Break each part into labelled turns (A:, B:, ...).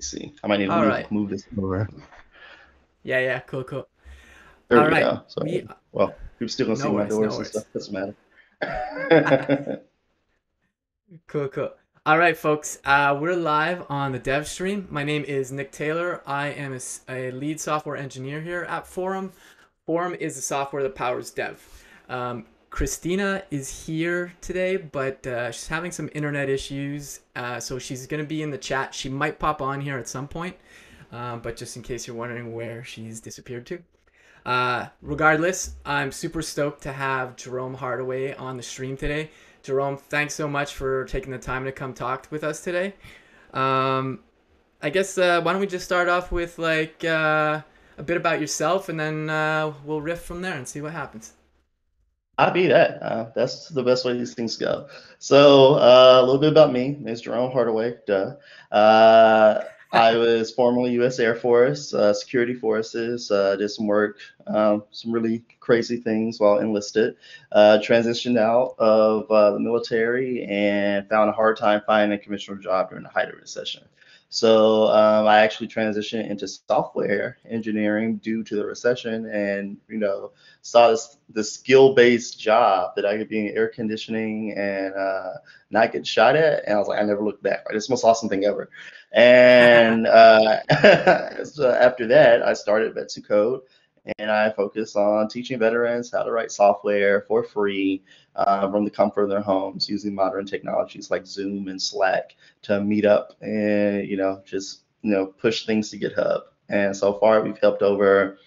A: see. I might need to move,
B: right.
A: move this over.
B: Yeah, yeah, cool, cool.
A: There
B: All
A: we
B: right.
A: go. So,
B: We
A: well, you're still gonna
B: no
A: see my
B: worries, no
A: doors and stuff. Doesn't matter.
B: Cool, cool. All right, folks. Uh, we're live on the dev stream. My name is Nick Taylor. I am a lead software engineer here at Forem. Forem is the software that powers dev. Um, Christina is here today, but uh, she's having some internet issues, uh, so she's going to be in the chat. She might pop on here at some point, um, but just in case you're wondering where she's disappeared to. Uh, regardless, I'm super stoked to have Jerome Hardaway on the stream today. Jerome, thanks so much for taking the time to come talk with us today. Um, I guess uh, why don't we just start off with like uh, a bit about yourself, and then uh, we'll riff from there and see what happens.
A: I be that. Uh, that's the best way these things go. So, uh, a little bit about me. Name's Jerome Hardaway. Duh. Uh, I was formerly U.S. Air Force, uh, security forces. Uh, did some work, um, some really crazy things while enlisted. Uh, transitioned out of the military and found a hard time finding a conventional job during the height of recession. So um, I actually transitioned into software engineering due to the recession, and you know saw this the skill based job that I could be in air conditioning and uh, not get shot at, and I was like, I never looked back. Right? It's the most awesome thing ever. And uh, so after that, I started Vets Who Code, and I focus on teaching veterans how to write software for free uh, from the comfort of their homes using modern technologies like Zoom and Slack to meet up and you know just you know push things to GitHub. And so far, we've helped over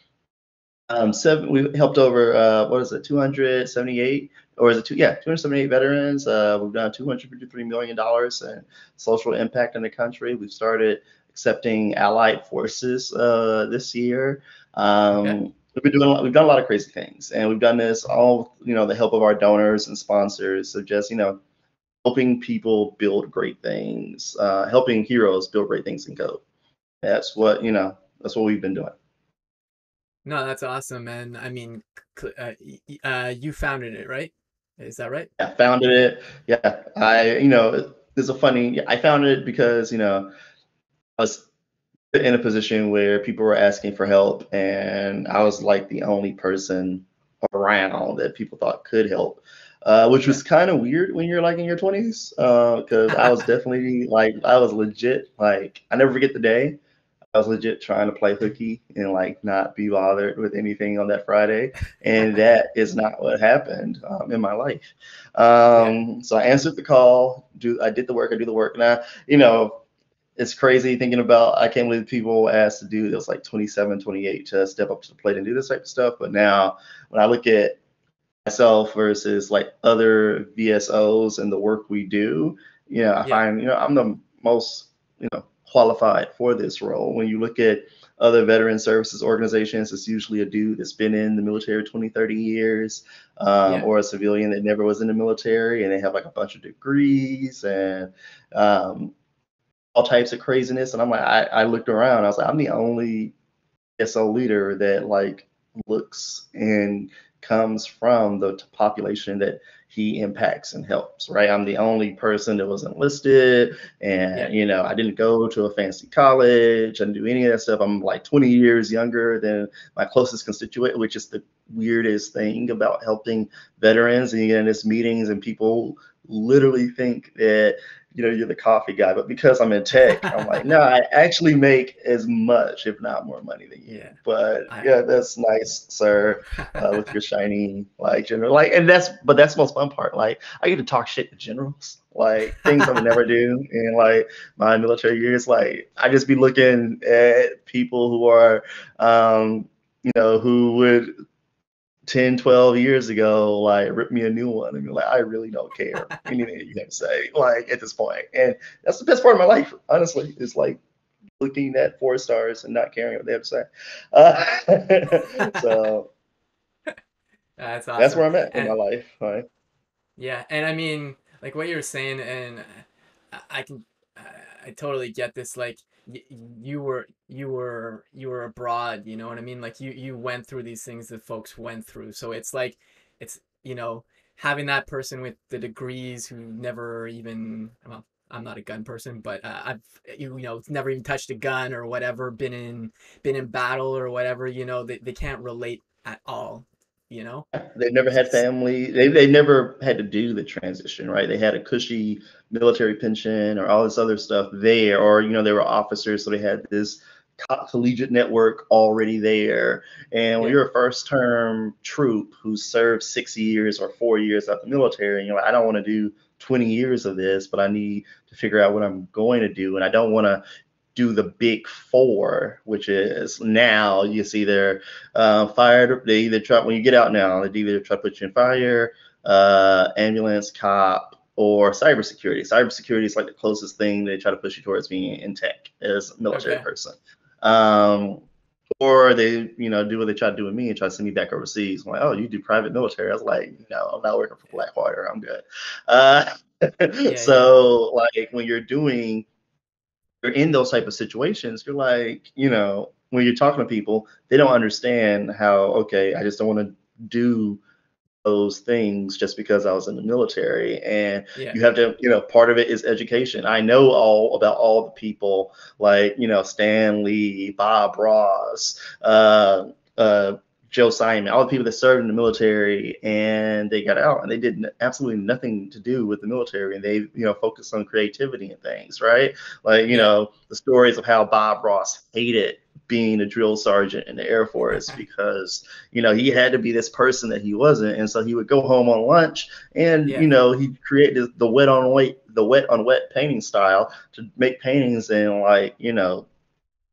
A: um, seven. We helped over uh, what is it, 278 or is it two? Yeah, 278 veterans. Uh, we've done 253 million dollars in social impact in the country. We've started accepting allied forces uh, this year. Um,
B: Okay.
A: We've been doing a lot, we've done a lot of crazy things, and we've done this all you know the help of our donors and sponsors. So just you know helping people build great things, uh, helping heroes build great things in code. That's what you know. That's what we've been doing.
B: No, that's awesome, and I mean, uh, uh, you founded it, right? Is that right?
A: Yeah, founded it. Yeah, I you know there's a funny. I founded it because you know was in a position where people were asking for help, and I was like the only person around that people thought could help. Uh, which was kind of weird when you're like in your 20s, because I was definitely like I was legit like I never forget the day. I was legit trying to play hooky and like not be bothered with anything on that Friday, and that is not what happened um, in my life. Um, so I answered the call, do I did the work, I do the work, and I, you know, it's crazy thinking about I can't believe people asked to do this like 27, 28 to step up to the plate and do this type of stuff. But now when I look at myself versus like other VSOs and the work we do, you know, I
B: Yeah.
A: find, you know, I'm the most, you know, qualified for this role. When you look at other veteran services organizations, it's usually a dude that's been in the military 20, 30 years, um,
B: Yeah.
A: or a civilian that never was in the military and they have like a bunch of degrees and um, all types of craziness. And I'm like, I, I looked around, I was like, I'm the only SO leader that like looks and comes from the population that he impacts and helps, right? I'm the only person that was enlisted, and
B: Yeah.
A: you know, I didn't go to a fancy college, I didn't do any of that stuff. I'm like 20 years younger than my closest constituent, which is the weirdest thing about helping veterans. And you get in these meetings, and people literally think that you know you're the coffee guy, but because I'm in tech, I'm like, no, I actually make as much, if not more money than you.
B: Yeah.
A: But
B: I-
A: yeah, that's nice, sir uh, with your shiny like general like and that's but that's the most fun part like i get to talk shit to generals like things i would never do in like my military years like i just be looking at people who are um you know who would 10 12 years ago like rip me a new one and be like i really don't care anything that you have to say like at this point and that's the best part of my life honestly is like looking at four stars and not caring what they have to say uh, so
B: That's awesome.
A: that's where I'm at in
B: And-
A: my life. Right?
B: Yeah, and I mean, like what you were saying, and I- can, I I totally get this. Like you were, you were, you were abroad. You know what I mean? Like you, you went through these things that folks went through. So it's like, it's you know, having that person with the degrees who never even, well, I'm not a gun person, but uh, I've you know never even touched a gun or whatever, been in been in battle or whatever. You know, they they can't relate at all. You know,
A: they've never had family. They they never had to do the transition, right? They had a cushy military pension or all this other stuff there, or you know they were officers, so they had this collegiate network already there. And when yeah. you're a first term troop who served six years or four years out the military, and you're like, I don't want to do 20 years of this, but I need to figure out what I'm going to do. And I don't want to do the big four, which is now you see they're uh, fired. They either try when you get out now, they either try to put you in fire, uh, ambulance, cop, or cybersecurity. Cybersecurity is like the closest thing they try to push you towards being in tech as a military okay. person. Um, or they, you know, do what they try to do with me and try to send me back overseas. I'm like, oh, you do private military. I was like, no, I'm not working for Blackwater. I'm good. Uh, yeah, so yeah. like when you're doing, you're in those type of situations, you're like, you know, when you're talking to people, they don't understand how, okay, I just don't want to do those things just because I was in the military. And yeah. you have to, you know, part of it is education. I know all about all the people like, you know, Stan Lee, Bob Ross, uh, uh, Joe Simon, all the people that served in the military and they got out and they did absolutely nothing to do with the military and they, you know, focused on creativity and things, right? Like, you know, the stories of how Bob Ross hated being a drill sergeant in the Air Force because you know he had to be this person that he wasn't, and so he would go home on lunch and yeah. you know he created the wet on wet the wet on wet painting style to make paintings and like you know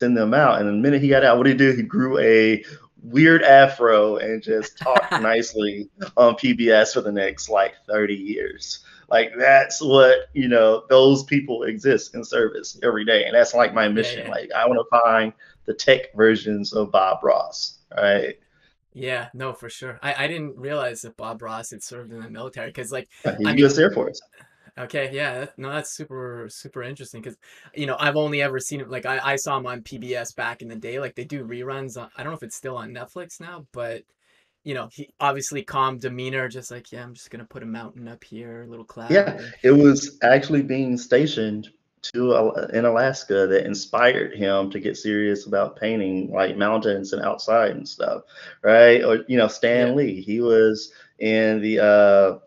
A: send them out. And the minute he got out, what did he do? He grew a weird afro and just talk nicely on PBS for the next like 30 years. Like that's what you know. Those people exist in service every day, and that's like my mission. Yeah, yeah. Like I want to find the tech versions of Bob Ross, right?
B: Yeah, no, for sure. I, I didn't realize that Bob Ross had served in the military because, like, uh,
A: yeah, I U.S. Mean, Air Force.
B: Okay, yeah, no, that's super super interesting because you know I've only ever seen it like I, I saw him on PBS back in the day. Like they do reruns. On, I don't know if it's still on Netflix now, but you know he obviously calm demeanor, just like yeah, I'm just gonna put a mountain up here, a little cloud.
A: Yeah, it was actually being stationed to in Alaska that inspired him to get serious about painting like mountains and outside and stuff, right? Or you know, Stan yeah. Lee, he was in the uh,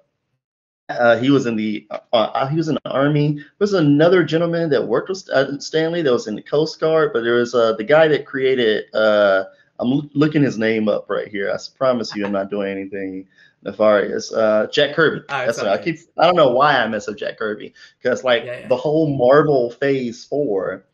A: uh, he was in the uh, uh, he was in the army. There was another gentleman that worked with Stan Lee that was in the Coast Guard, but there was uh, the guy that created. Uh, I'm looking his name up right here. I promise you, I'm not doing anything nefarious. Uh, Jack Kirby. Oh, That's what I keep. I don't know why I mess up Jack Kirby because like yeah, yeah. the whole Marvel Phase Four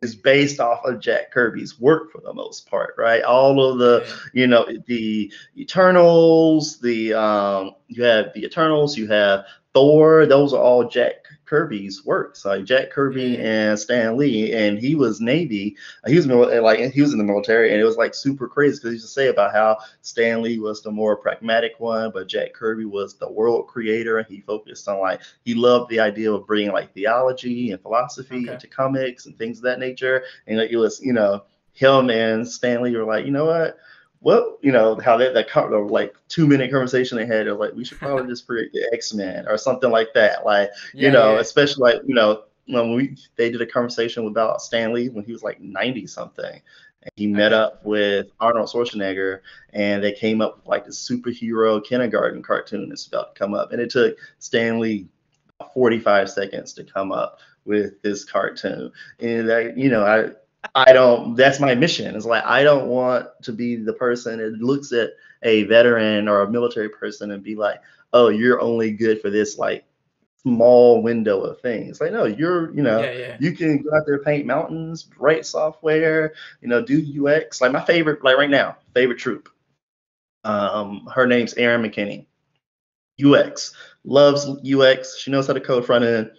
A: is based off of Jack Kirby's work for the most part, right? All of the, you know, the Eternals, the um, you have the Eternals, you have Thor. Those are all Jack Kirby's works, like Jack Kirby and Stan Lee, and he was Navy. He was like he was in the military, and it was like super crazy because he used to say about how Stan Lee was the more pragmatic one, but Jack Kirby was the world creator, and he focused on like he loved the idea of bringing like theology and philosophy okay. into comics and things of that nature, and like, it was you know him and Stan Lee were like, you know what what you know how that that like two minute conversation they had or like we should probably just create the X Men or something like that like yeah, you know yeah. especially like you know when we they did a conversation about Stan Lee when he was like 90 something and he met up with Arnold Schwarzenegger and they came up with like the superhero kindergarten cartoon that's about to come up and it took Stan Lee 45 seconds to come up with this cartoon and I, you know I I don't. That's my mission. It's like I don't want to be the person that looks at a veteran or a military person and be like, "Oh, you're only good for this like small window of things." Like, no, you're, you know, yeah, yeah. you can go out there, paint mountains, write software, you know, do UX. Like my favorite, like right now, favorite troop. Um, her name's Erin McKinney. UX loves UX. She knows how to code front end.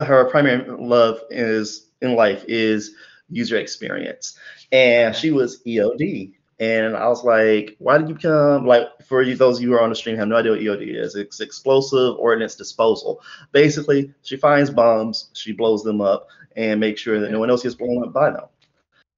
A: Her primary love is in life is user experience. And she was EOD. And I was like, why did you come? Like, for you, those of you who are on the stream have no idea what EOD is. It's explosive ordnance disposal. Basically, she finds bombs, she blows them up, and makes sure that no one else gets blown up by them.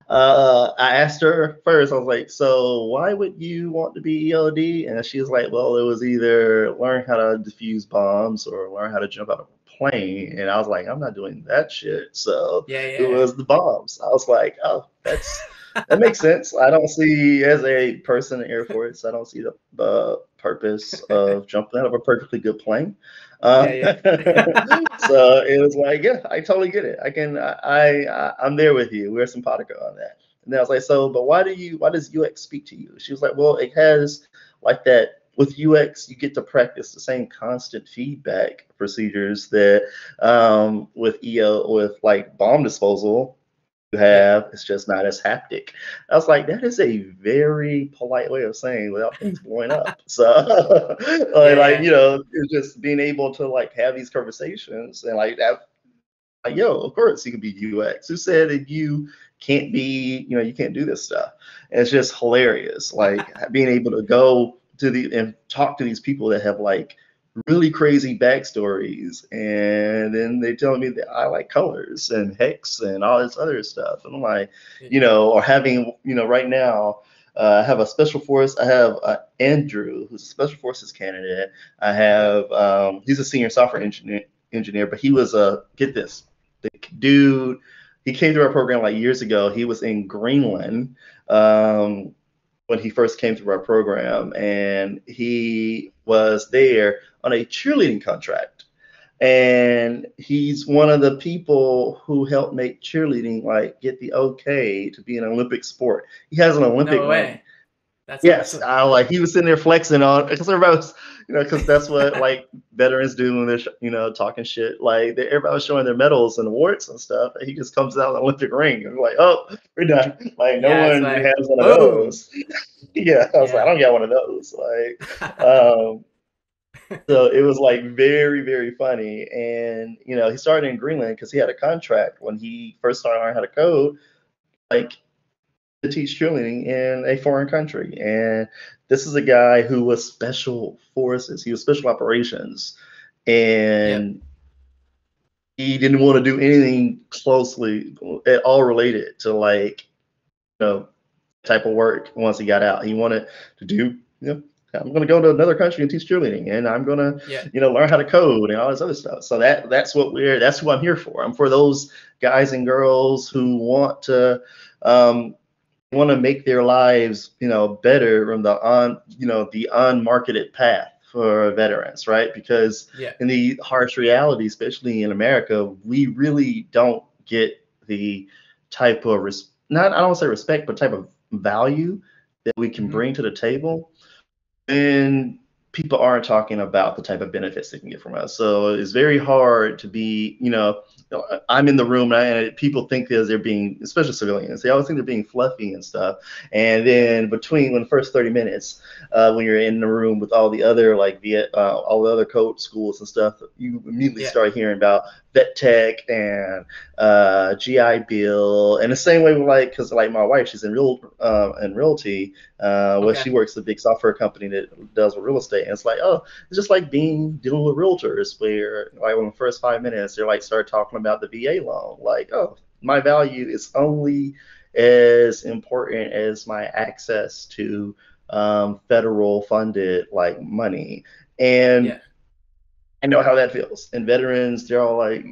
A: uh, I asked her first. I was like, "So why would you want to be EOD?" And she was like, "Well, it was either learn how to defuse bombs or learn how to jump out of plane." And I was like, "I'm not doing that shit." So
B: Yeah, yeah.
A: it was the bombs. I was like, "Oh, that's that makes sense." I don't see as a person in Air Force, I don't see the, the purpose of jumping out of a perfectly good plane. Um,
B: Yeah,
A: so it was like, yeah, I totally get it. I can, I, I, I'm there with you. We're simpatico on that. And then I was like, so, but why do you, why does UX speak to you? She was like, well, it has like that. With UX, you get to practice the same constant feedback procedures that um, with EO, with like bomb disposal, you have. It's just not as haptic. I was like, that is a very polite way of saying without things blowing up. So, like, like, you know, it's just being able to like have these conversations and like that. Like, yo, of course you can be UX. Who said that you can't be, you know, you can't do this stuff? And it's just hilarious. Like being able to go to the and talk to these people that have like really crazy backstories and then they tell me that I like colors and hex and all this other stuff. And I'm like, you know, or having, you know, right now, uh, I have a special force. I have uh, Andrew, who's a special forces candidate. I have, um, he's a senior software engineer, engineer, but he was a, get this, the dude, he came through our program like years ago. He was in Greenland. Um, when he first came through our program, and he was there on a cheerleading contract. And he's one of the people who helped make cheerleading like get the okay to be an Olympic sport. He has an Olympic
B: No way. That's
A: Yes. I like he was sitting there flexing on because everybody was, you know, because that's what like veterans do when they're, you know, talking shit. Like they, everybody was showing their medals and awards and stuff, and he just comes out in the Olympic ring and like, oh, we're done. Like no
B: Yeah,
A: one
B: like,
A: has one of those. yeah, I was like, I don't got one of those. Like, um, so it was like very, very funny. And you know, he started in Greenland because he had a contract when he first started learning how to code, like to teach cheerleading in a foreign country. And this is a guy who was special forces. He was special operations, and he didn't want to do anything closely at all related to like you know type of work once he got out. He wanted to do you know. I'm gonna go to another country and teach cheerleading, and I'm gonna
B: yeah.
A: you know, learn how to code and all this other stuff. So that that's what we're that's who I'm here for. I'm for those guys and girls who want to um, want to make their lives, you know, better from the on you know the unmarketed path for veterans, right? Because
B: Yeah.
A: in the harsh reality, especially in America, we really don't get the type of res- not I don't say respect, but type of value that we can
B: Mhm.
A: bring to the table. And people aren't talking about the type of benefits they can get from us. So it's very hard to be, you know, I'm in the room and, I, and people think that they're being, especially civilians, they always think they're being fluffy and stuff. And then between when the first 30 minutes, uh, when you're in the room with all the other like the uh, all the other code schools and stuff, you immediately
B: Yeah.
A: start hearing about vet tech and uh, GI Bill, and the same way with like, because like my wife, she's in real uh, in realty, uh, where
B: Okay.
A: she works at a big software company that does real estate, and it's like, oh, it's just like being dealing with realtors, where like in the first five minutes they're like start talking about the VA loan, like, oh, my value is only as important as my access to um, federal funded like money, and
B: Yeah.
A: I know how that feels. And veterans, they're all like,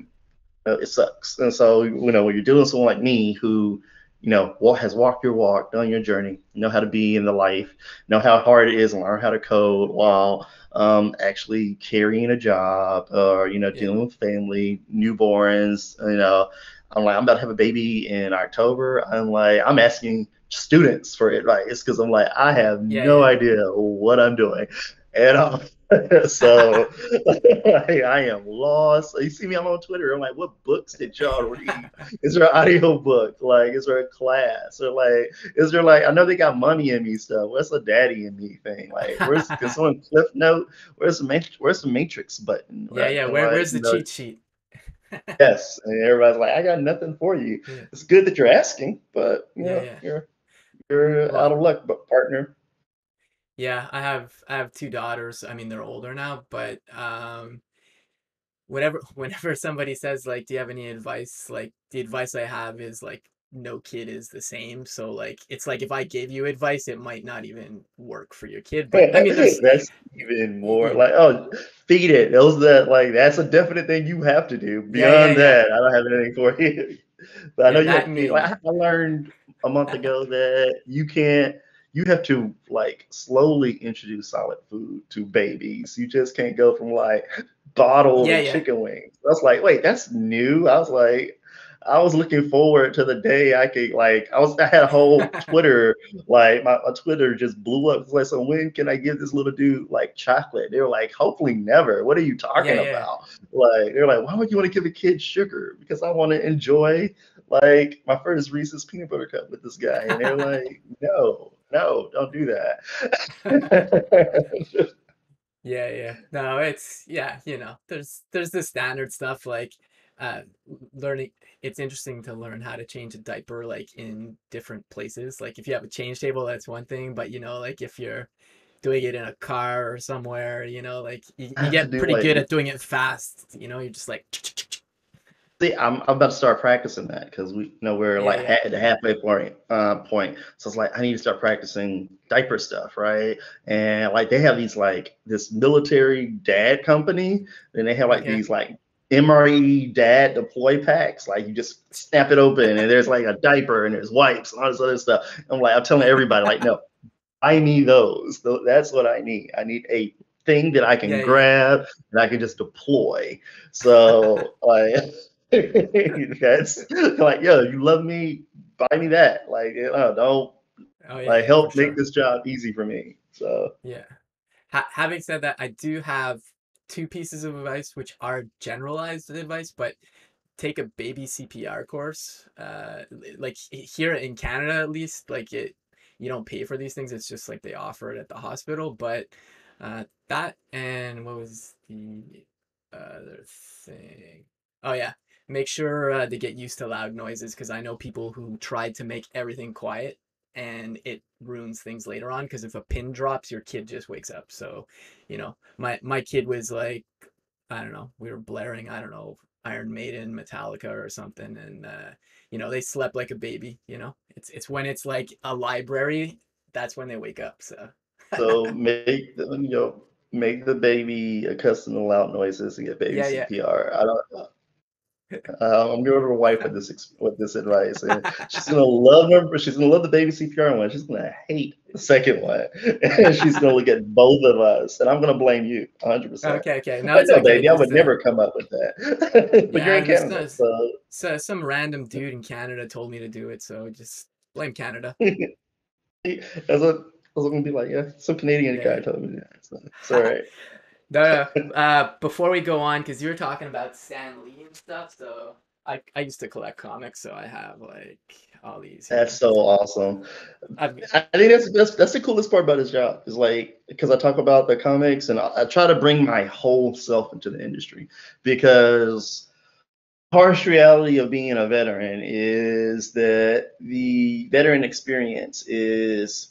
A: uh, it sucks. And so, you know, when you're dealing with someone like me who, you know, has walked your walk, done your journey, know how to be in the life, know how hard it is, and learn how to code while um, actually carrying a job or, you know,
B: Yeah.
A: dealing with family, newborns, you know, I'm like, I'm about to have a baby in October. I'm like, I'm asking students for advice because I'm like, I have
B: Yeah,
A: no
B: yeah.
A: idea what I'm doing. And um, so like, I am lost. You see me, I'm on Twitter. I'm like, what books did y'all read? Is there an audio book? Like, is there a class? Or like, is there like, I know they got money in me stuff. What's the daddy in me thing? Like, where's can someone cliff note? Where's the matrix? Where's the matrix button?
B: Yeah,
A: Right?
B: yeah.
A: And,
B: Where,
A: like,
B: where's the
A: you know,
B: cheat sheet?
A: Yes, and everybody's like, I got nothing for you.
B: Yeah.
A: It's good that you're asking, but you
B: Yeah,
A: know,
B: yeah.
A: you're you're
B: Well-
A: out of luck, but partner.
B: Yeah, I have I have two daughters. I mean, they're older now, but um whenever whenever somebody says like, "Do you have any advice?" like the advice I have is like no kid is the same. So like it's like if I gave you advice, it might not even work for your kid. But I mean,
A: that's even more like oh, feed it. Those that like that's a definite thing you have to do. Beyond yeah, yeah, that, I don't have anything for you. but I know you have to be, like, I learned a month ago that you can't you have to like slowly introduce solid food to babies. You just can't go from like bottled yeah, chicken wings. I was like, wait, that's new. I was like, I was looking forward to the day I could like I was I had a whole Twitter like my, my, Twitter just blew up. It's like, so when can I give this little dude like chocolate? They were like, hopefully never. What are you talking yeah, about? Yeah. Like they're like, why would you want to give a kid sugar? Because I want to enjoy like my first Reese's peanut butter cup with this guy, and they're like, no, no, don't do
B: that. yeah, yeah, no, it's yeah, you know, there's there's the standard stuff like uh, learning it's interesting to learn how to change a diaper like in different places like if you have a change table that's one thing but you know like if you're doing it in a car or somewhere you know like you, you get pretty like, good at doing it fast you know you're just like
A: see i'm, I'm about to start practicing that because we you know we're yeah, like yeah. at the halfway point uh, point so it's like i need to start practicing diaper stuff right and like they have these like this military dad company and they have like okay. these like MRE dad deploy packs. Like you just snap it open and there's like a diaper and there's wipes and all this other stuff. I'm like, I'm telling everybody, like, no, I need those. That's what I need. I need a thing that I can yeah, grab and I can just deploy. So like that's like, yo, you love me, buy me that. Like, you know, don't oh, yeah, like help make this job easy for me. So
B: yeah. Ha- having said that, I do have two pieces of advice which are generalized advice, but take a baby CPR course. Uh, like here in Canada, at least, like it, you don't pay for these things. It's just like they offer it at the hospital. But uh, that and what was the other thing? Oh yeah, make sure uh, to get used to loud noises because I know people who tried to make everything quiet and it ruins things later on because if a pin drops your kid just wakes up. So you know my my kid was like i don't know we were blaring i don't know iron maiden metallica or something and uh you know they slept like a baby you know? It's it's when it's like a library that's when they wake up so.
A: So make the, you know make the baby accustomed to loud noises and get baby yeah, cpr yeah. i don't uh, I'm going to her wife with this with this advice, and she's gonna love number. She's gonna love the baby CPR one. She's gonna hate the second one, and she's gonna look at both of us, and I'm gonna blame you 100. percent
B: Okay, okay. No, it's no, okay,
A: baby, I would never come up with that. but yeah, you're in Canada, so.
B: so some random dude in Canada told me to do it, so just blame Canada.
A: As a I was gonna be like, yeah, some Canadian yeah. guy told me that. So it's all right.
B: No, no. Uh, before we go on, because you were talking about Stan Lee and stuff, so I, I used to collect comics, so I have like all these.
A: That's so awesome. I've, i think that's, that's that's the coolest part about his job is like because I talk about the comics and I, I try to bring my whole self into the industry because harsh reality of being a veteran is that the veteran experience is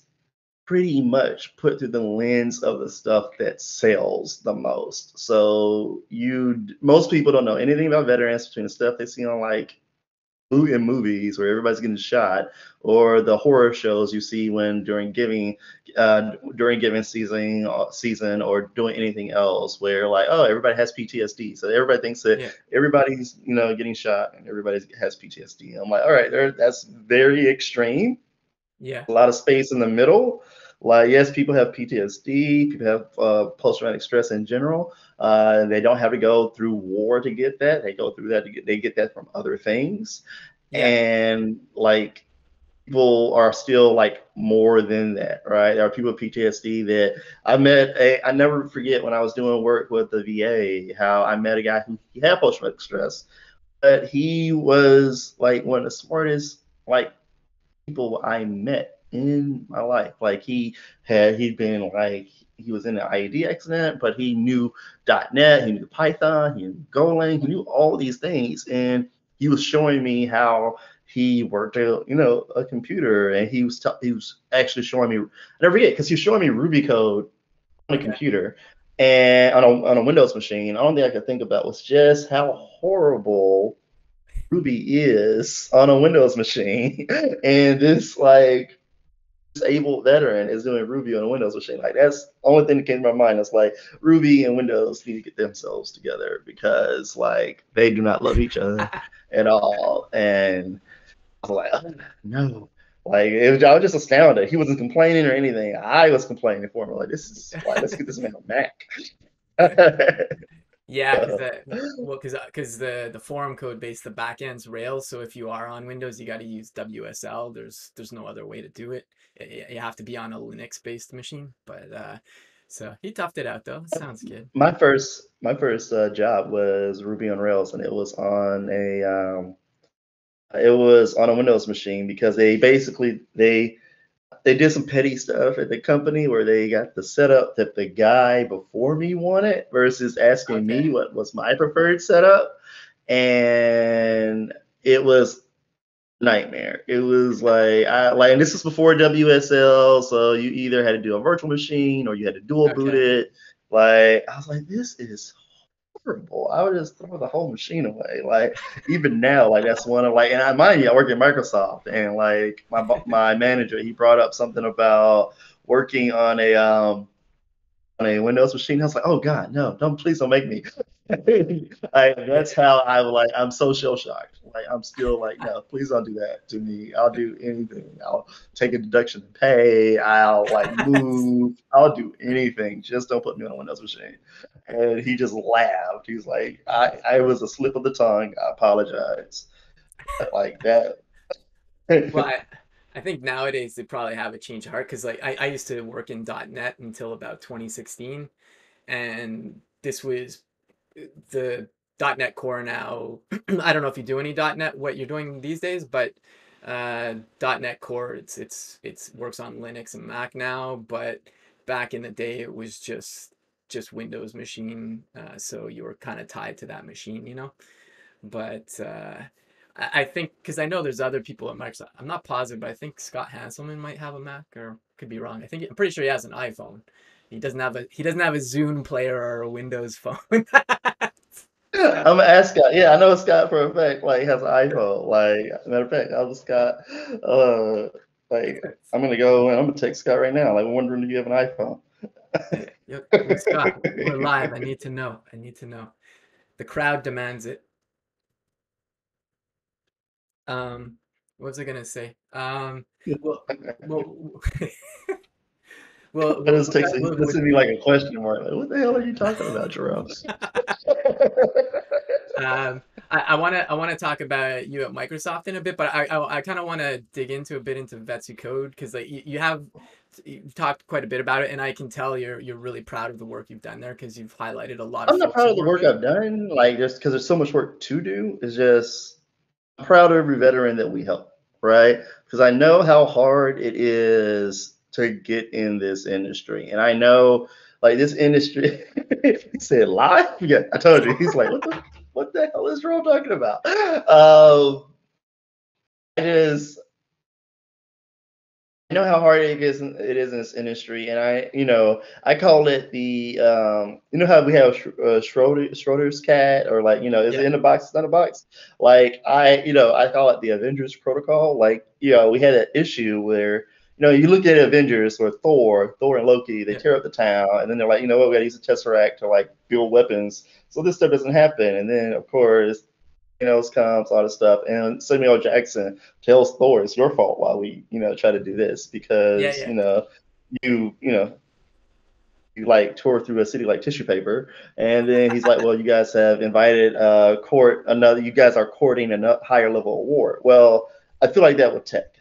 A: pretty much put through the lens of the stuff that sells the most. So you most people don't know anything about veterans between the stuff they see on like in movies where everybody's getting shot or the horror shows you see when during giving uh, during giving season uh, season or doing anything else where like oh everybody has PTSD so everybody thinks that yeah. everybody's you know getting shot and everybody has PTSD I'm like all right there that's very extreme
B: yeah
A: a lot of space in the middle like, yes, people have PTSD, people have uh, post traumatic stress in general. Uh, they don't have to go through war to get that. They go through that to get, they get that from other things. Yeah. And like, people are still like more than that, right? There are people with PTSD that I met. A, I never forget when I was doing work with the VA, how I met a guy who had post traumatic stress, but he was like one of the smartest like people I met in my life. Like he had, he'd been like, he was in an IED accident, but he knew .NET, he knew Python, he knew Golang, he knew all these things, and he was showing me how he worked a you know a computer, and he was t- he was actually showing me. I never forget because he was showing me Ruby code on a computer and on a, on a Windows machine. The only thing I could think about was just how horrible Ruby is on a Windows machine, and this like disabled veteran is doing Ruby on a Windows machine. Like that's the only thing that came to my mind. It's like Ruby and Windows need to get themselves together because like they do not love each other at all. And I was like, oh, no. Like it was, I was just astounded. He wasn't complaining or anything. I was complaining for him. Like this is like let's get this man a Mac.
B: Yeah, because well, because because the the Forem code base the backend's Rails. So if you are on Windows, you got to use WSL. There's there's no other way to do it. You have to be on a Linux based machine. But uh, so he toughed it out though. Sounds good.
A: My first my first uh, job was Ruby on Rails, and it was on a um, it was on a Windows machine because they basically they they did some petty stuff at the company where they got the setup that the guy before me wanted versus asking okay. me what was my preferred setup. And it was nightmare. It was like I like and this was before WSL, so you either had to do a virtual machine or you had to dual boot okay. it. Like I was like, this is I would just throw the whole machine away. Like even now, like that's one of like, and I mind you, I work at Microsoft, and like my my manager, he brought up something about working on a um on a Windows machine. I was like, oh god, no, don't please don't make me. I, that's how I like. I'm so shell shocked. Like I'm still like, no, please don't do that to me. I'll do anything. I'll take a deduction in pay. I'll like move. I'll do anything. Just don't put me on a Windows machine. And he just laughed. He's like, I, I was a slip of the tongue. I apologize. Like that.
B: well, I, I think nowadays they probably have a change of heart because like I, I used to work in .NET until about 2016, and this was the .NET Core now. I don't know if you do any .NET what you're doing these days, but uh, .NET Core it's it's it's works on Linux and Mac now. But back in the day, it was just just Windows machine, uh, so you were kind of tied to that machine, you know. But uh, I, I think because I know there's other people at Microsoft. I'm not positive, but I think Scott Hanselman might have a Mac, or could be wrong. I think I'm pretty sure he has an iPhone. He doesn't have a he doesn't have a Zune player or a Windows phone.
A: I'm gonna ask Scott. Yeah, I know Scott for a fact. Like, has an iPhone. Like, matter of fact, I was Scott. Uh, like, I'm gonna go and I'm gonna text Scott right now. Like, wondering if you have an iPhone.
B: yep, Scott, we're live. I need to know. I need to know. The crowd demands it. Um, what was I gonna say? Um, well, well
A: Well, that is takes well, this would be like a question mark. Like, what the hell are you talking about, Jerome?
B: um, I want to I want to talk about you at Microsoft in a bit, but I I, I kind of want to dig into a bit into Vets Who Code because like you, you have you've talked quite a bit about it, and I can tell you're you're really proud of the work you've done there because you've highlighted a lot.
A: I'm not proud of the work I've done, like just because there's so much work to do. It's just I'm proud of every veteran that we help, right? Because I know how hard it is to get in this industry. And I know like this industry he said live? Yeah, I told you. He's like, what the what the hell is Jerome talking about? Um it is I know how hard it is it is in this industry, and I, you know, I call it the, um, you know how we have uh, Schroeder, Schrodinger's cat, or like, you know, is yeah. it in a box? It's not a box. Like I, you know, I call it the Avengers Protocol. Like, you know, we had an issue where you know, you look at Avengers or Thor, Thor and Loki, they yeah. tear up the town, and then they're like, you know what, we gotta use a Tesseract to like build weapons, so this stuff doesn't happen. And then of course, Thanos comes, all this stuff, and Samuel Jackson tells Thor, it's your fault why we, you know, try to do this because yeah, yeah. you know, you, you know, you like tore through a city like tissue paper, and then he's like, well, you guys have invited uh court another, you guys are courting a higher level award. Well, I feel like that with tech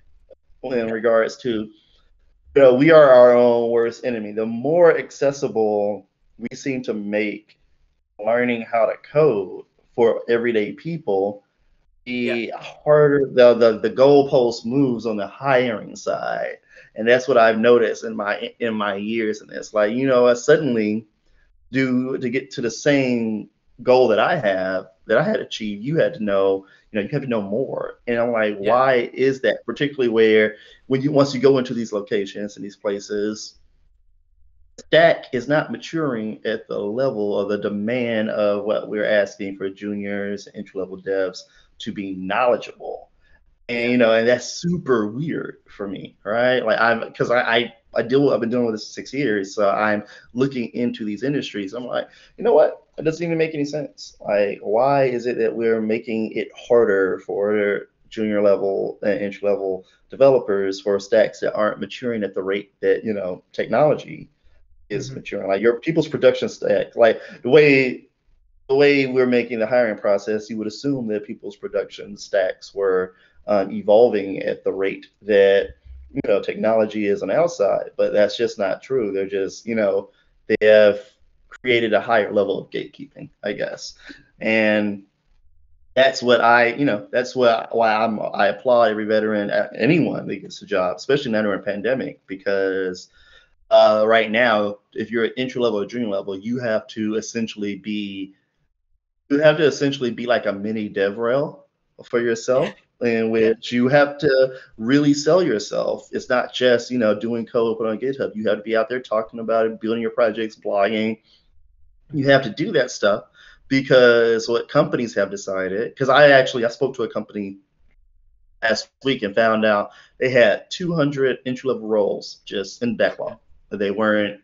A: in regards to, you know, we are our own worst enemy. The more accessible we seem to make learning how to code for everyday people, the yeah. harder the, the the goalpost moves on the hiring side, and that's what I've noticed in my in my years in this. Like, you know, I suddenly do to get to the same goal that I have that I had achieved, you had to know, you know, you have to know more. And I'm like, yeah. why is that? Particularly where when you once you go into these locations and these places, stack is not maturing at the level of the demand of what we're asking for juniors, entry level devs to be knowledgeable. And you know, and that's super weird for me, right? Like I'm because I, I I deal I've been dealing with this six years, so I'm looking into these industries. I'm like, you know what? It doesn't even make any sense. Like, why is it that we're making it harder for junior level and entry level developers for stacks that aren't maturing at the rate that you know technology is mm-hmm. maturing? Like your people's production stack, like the way the way we're making the hiring process, you would assume that people's production stacks were um, evolving at the rate that you know technology is on the outside, but that's just not true. They're just you know they have created a higher level of gatekeeping, I guess, and that's what I you know that's what why I'm I applaud every veteran anyone that gets a job, especially now during a pandemic, because uh, right now if you're at entry level or junior level, you have to essentially be you have to essentially be like a mini DevRel for yourself in which you have to really sell yourself. It's not just, you know, doing code put on GitHub. You have to be out there talking about it, building your projects, blogging. You have to do that stuff because what companies have decided, because I actually I spoke to a company last week and found out they had 200 entry level roles just in backlog. They weren't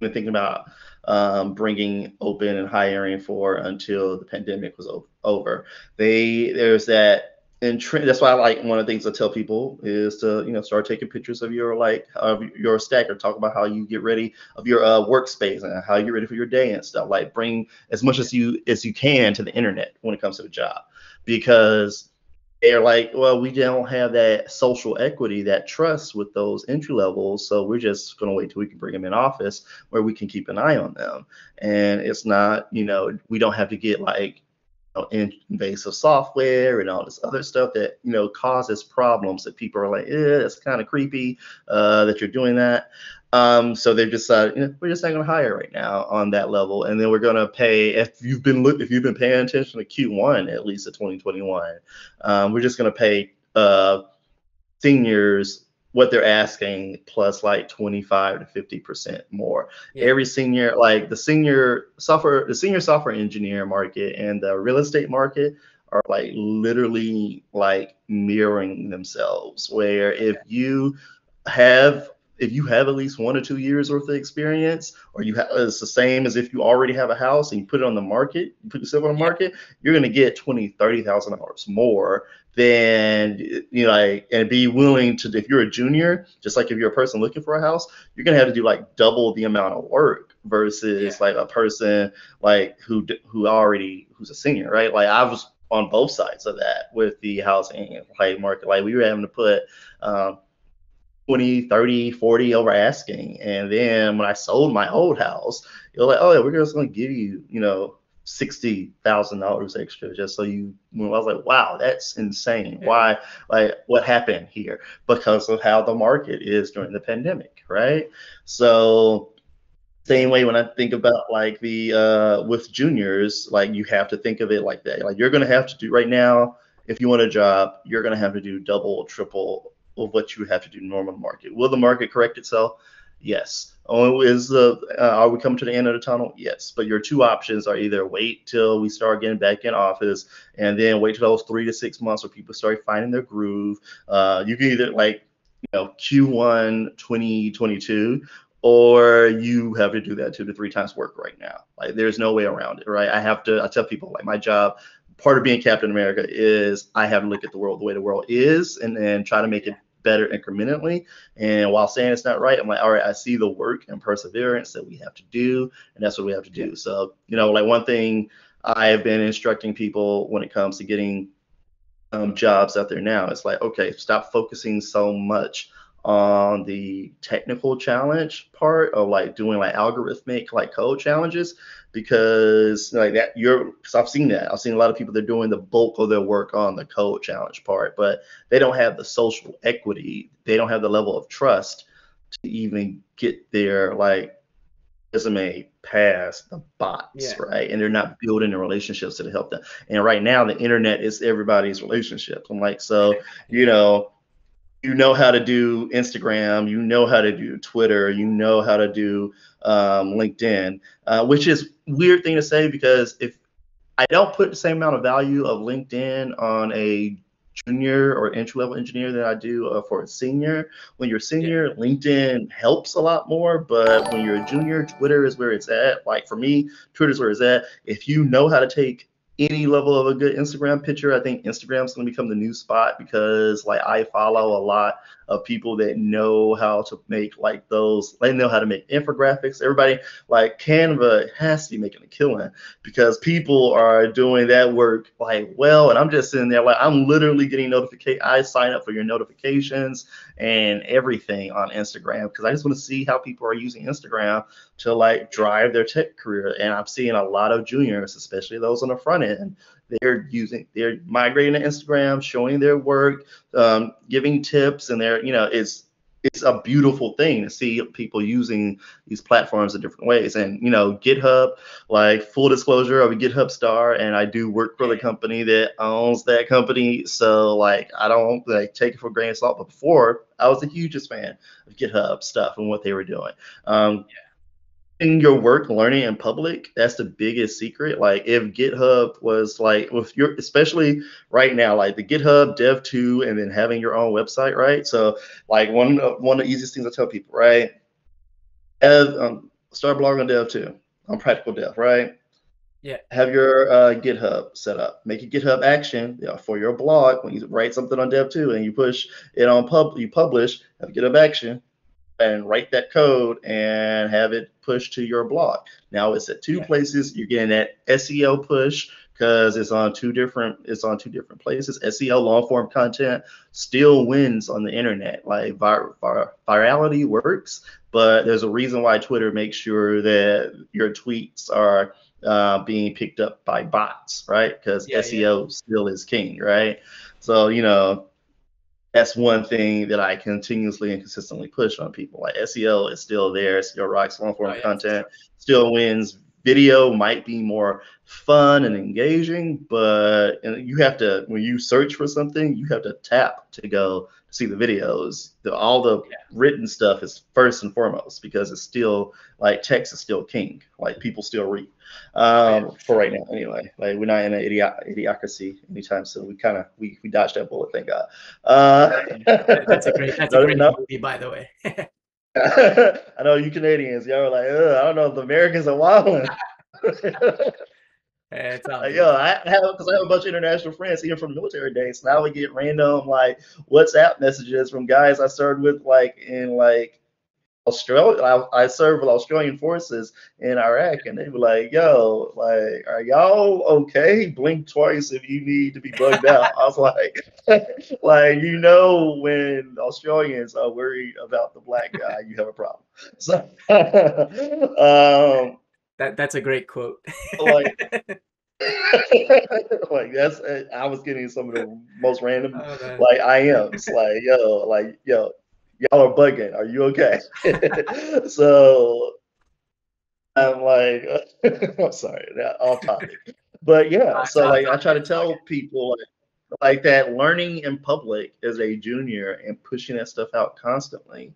A: even thinking about um, bringing open and hiring for until the pandemic was over. They there's that and that's why I like one of the things I tell people is to you know start taking pictures of your like of your stack or talk about how you get ready of your uh, workspace and how you get ready for your day and stuff. Like bring as much as you as you can to the internet when it comes to the job because they're like, well, we don't have that social equity, that trust with those entry levels, so we're just going to wait till we can bring them in office where we can keep an eye on them. And it's not, you know, we don't have to get like know, invasive software and all this other stuff that you know causes problems that people are like, eh, it's kind of creepy uh, that you're doing that. Um, so they decided, you know, we're just not going to hire right now on that level, and then we're going to pay if you've been look if you've been paying attention to Q1 at least of 2021, um, we're just going to pay uh, seniors what they're asking plus like 25 to 50 percent more yeah. every senior like the senior software the senior software engineer market and the real estate market are like literally like mirroring themselves where if you have if you have at least one or two years worth of experience, or you have it's the same as if you already have a house and you put it on the market, you put yourself on the market, you're gonna get twenty, thirty thousand dollars more than you know, like, and be willing to if you're a junior, just like if you're a person looking for a house, you're gonna have to do like double the amount of work versus yeah. like a person like who who already who's a senior, right? Like I was on both sides of that with the housing like market, like we were having to put. Um, 20, 30, 40 over asking. And then when I sold my old house, you're like, oh, yeah, we're just going to give you, you know, sixty thousand dollars extra just so you I was like, wow, that's insane. Yeah. Why like what happened here? Because of how the market is during the pandemic, right? So same way when I think about like the uh with juniors, like you have to think of it like that. Like you're gonna have to do right now, if you want a job, you're gonna have to do double, triple of what you have to do normal market. Will the market correct itself? Yes. Oh, is the uh, are we coming to the end of the tunnel? Yes. But your two options are either wait till we start getting back in office, and then wait till those three to six months where people start finding their groove. Uh, you can either like you know Q1 2022, or you have to do that two to three times work right now. Like there's no way around it, right? I have to. I tell people like my job. Part of being Captain America is I have to look at the world the way the world is, and then try to make it better incrementally. And while saying it's not right, I'm like, all right, I see the work and perseverance that we have to do, and that's what we have to do. So, you know, like one thing I have been instructing people when it comes to getting um, jobs out there now, it's like, okay, stop focusing so much on the technical challenge part of like doing like algorithmic like code challenges because like that you're because I've seen that. I've seen a lot of people they're doing the bulk of their work on the code challenge part but they don't have the social equity. They don't have the level of trust to even get their like resume past the bots yeah. right? And they're not building the relationships to help them. And right now the internet is everybody's relationship. I'm like so you know you know how to do Instagram, you know how to do Twitter, you know how to do um, LinkedIn, uh, which is weird thing to say because if I don't put the same amount of value of LinkedIn on a junior or entry level engineer that I do uh, for a senior. When you're senior, yeah. LinkedIn helps a lot more, but when you're a junior, Twitter is where it's at. Like for me, Twitter is where it's at. If you know how to take any level of a good Instagram picture, I think Instagram's going to become the new spot because like I follow a lot of people that know how to make like those, they know how to make infographics. Everybody like Canva has to be making a killing because people are doing that work like well, and I'm just sitting there like I'm literally getting notification. I sign up for your notifications and everything on Instagram because I just want to see how people are using Instagram to like drive their tech career. And I'm seeing a lot of juniors, especially those on the front end, they're using, they're migrating to Instagram, showing their work, um, giving tips, and they're, you know, it's it's a beautiful thing to see people using these platforms in different ways. And you know, GitHub, like full disclosure, I'm a GitHub star, and I do work for the company that owns that company. So like, I don't like take it for granted salt. But before, I was the hugest fan of GitHub stuff and what they were doing. Um, yeah your work learning in public that's the biggest secret. Like if github was like with your especially right now like the github dev 2 and then having your own website right? So like one one of the easiest things i tell people right? Have um, start blogging on dev 2 on practical dev right?
B: Yeah.
A: Have your uh, github set up. Make a github action you know, for your blog. When you write something on dev 2 and you push it on pub you publish have a github action and write that code and have it pushed to your blog. Now it's at two places. You're getting that SEO push because it's on two different it's on two different places. SEO long form content still wins on the internet. Like vir- vir- virality works, but there's a reason why Twitter makes sure that your tweets are uh, being picked up by bots, right? Because yeah, SEO yeah. still is king, right? So you know that's one thing that I continuously and consistently push on people. Like SEO is still there, SEO rocks, long form oh, yeah. content still wins. Video might be more fun and engaging, but you have to when you search for something, you have to tap to go see the videos. The, all the yeah. written stuff is first and foremost because it's still like text is still king. Like people still read um, for right now anyway. Like we're not in an idiot, idiocracy anytime soon. We kind of we, we dodged that bullet, thank God. Uh,
B: that's a great that's a great movie, by the way.
A: I know you Canadians, y'all are like, I don't know if the Americans are wilding.
B: Hey,
A: like, yo, I have because I have a bunch of international friends even from military days. So now we get random like WhatsApp messages from guys I served with like in like Australia. I, I served with Australian forces in Iraq, and they were like, "Yo, like, are y'all okay? Blink twice if you need to be bugged out." I was like, "Like, you know, when Australians are worried about the black guy, you have a problem." So, um,
B: that that's a great quote.
A: like. like that's I was getting some of the most random oh, like I am. It's like yo, like yo, y'all are bugging. Are you okay? so I'm like, I'm sorry, off topic. But yeah, so like I try to tell people like, like that learning in public as a junior and pushing that stuff out constantly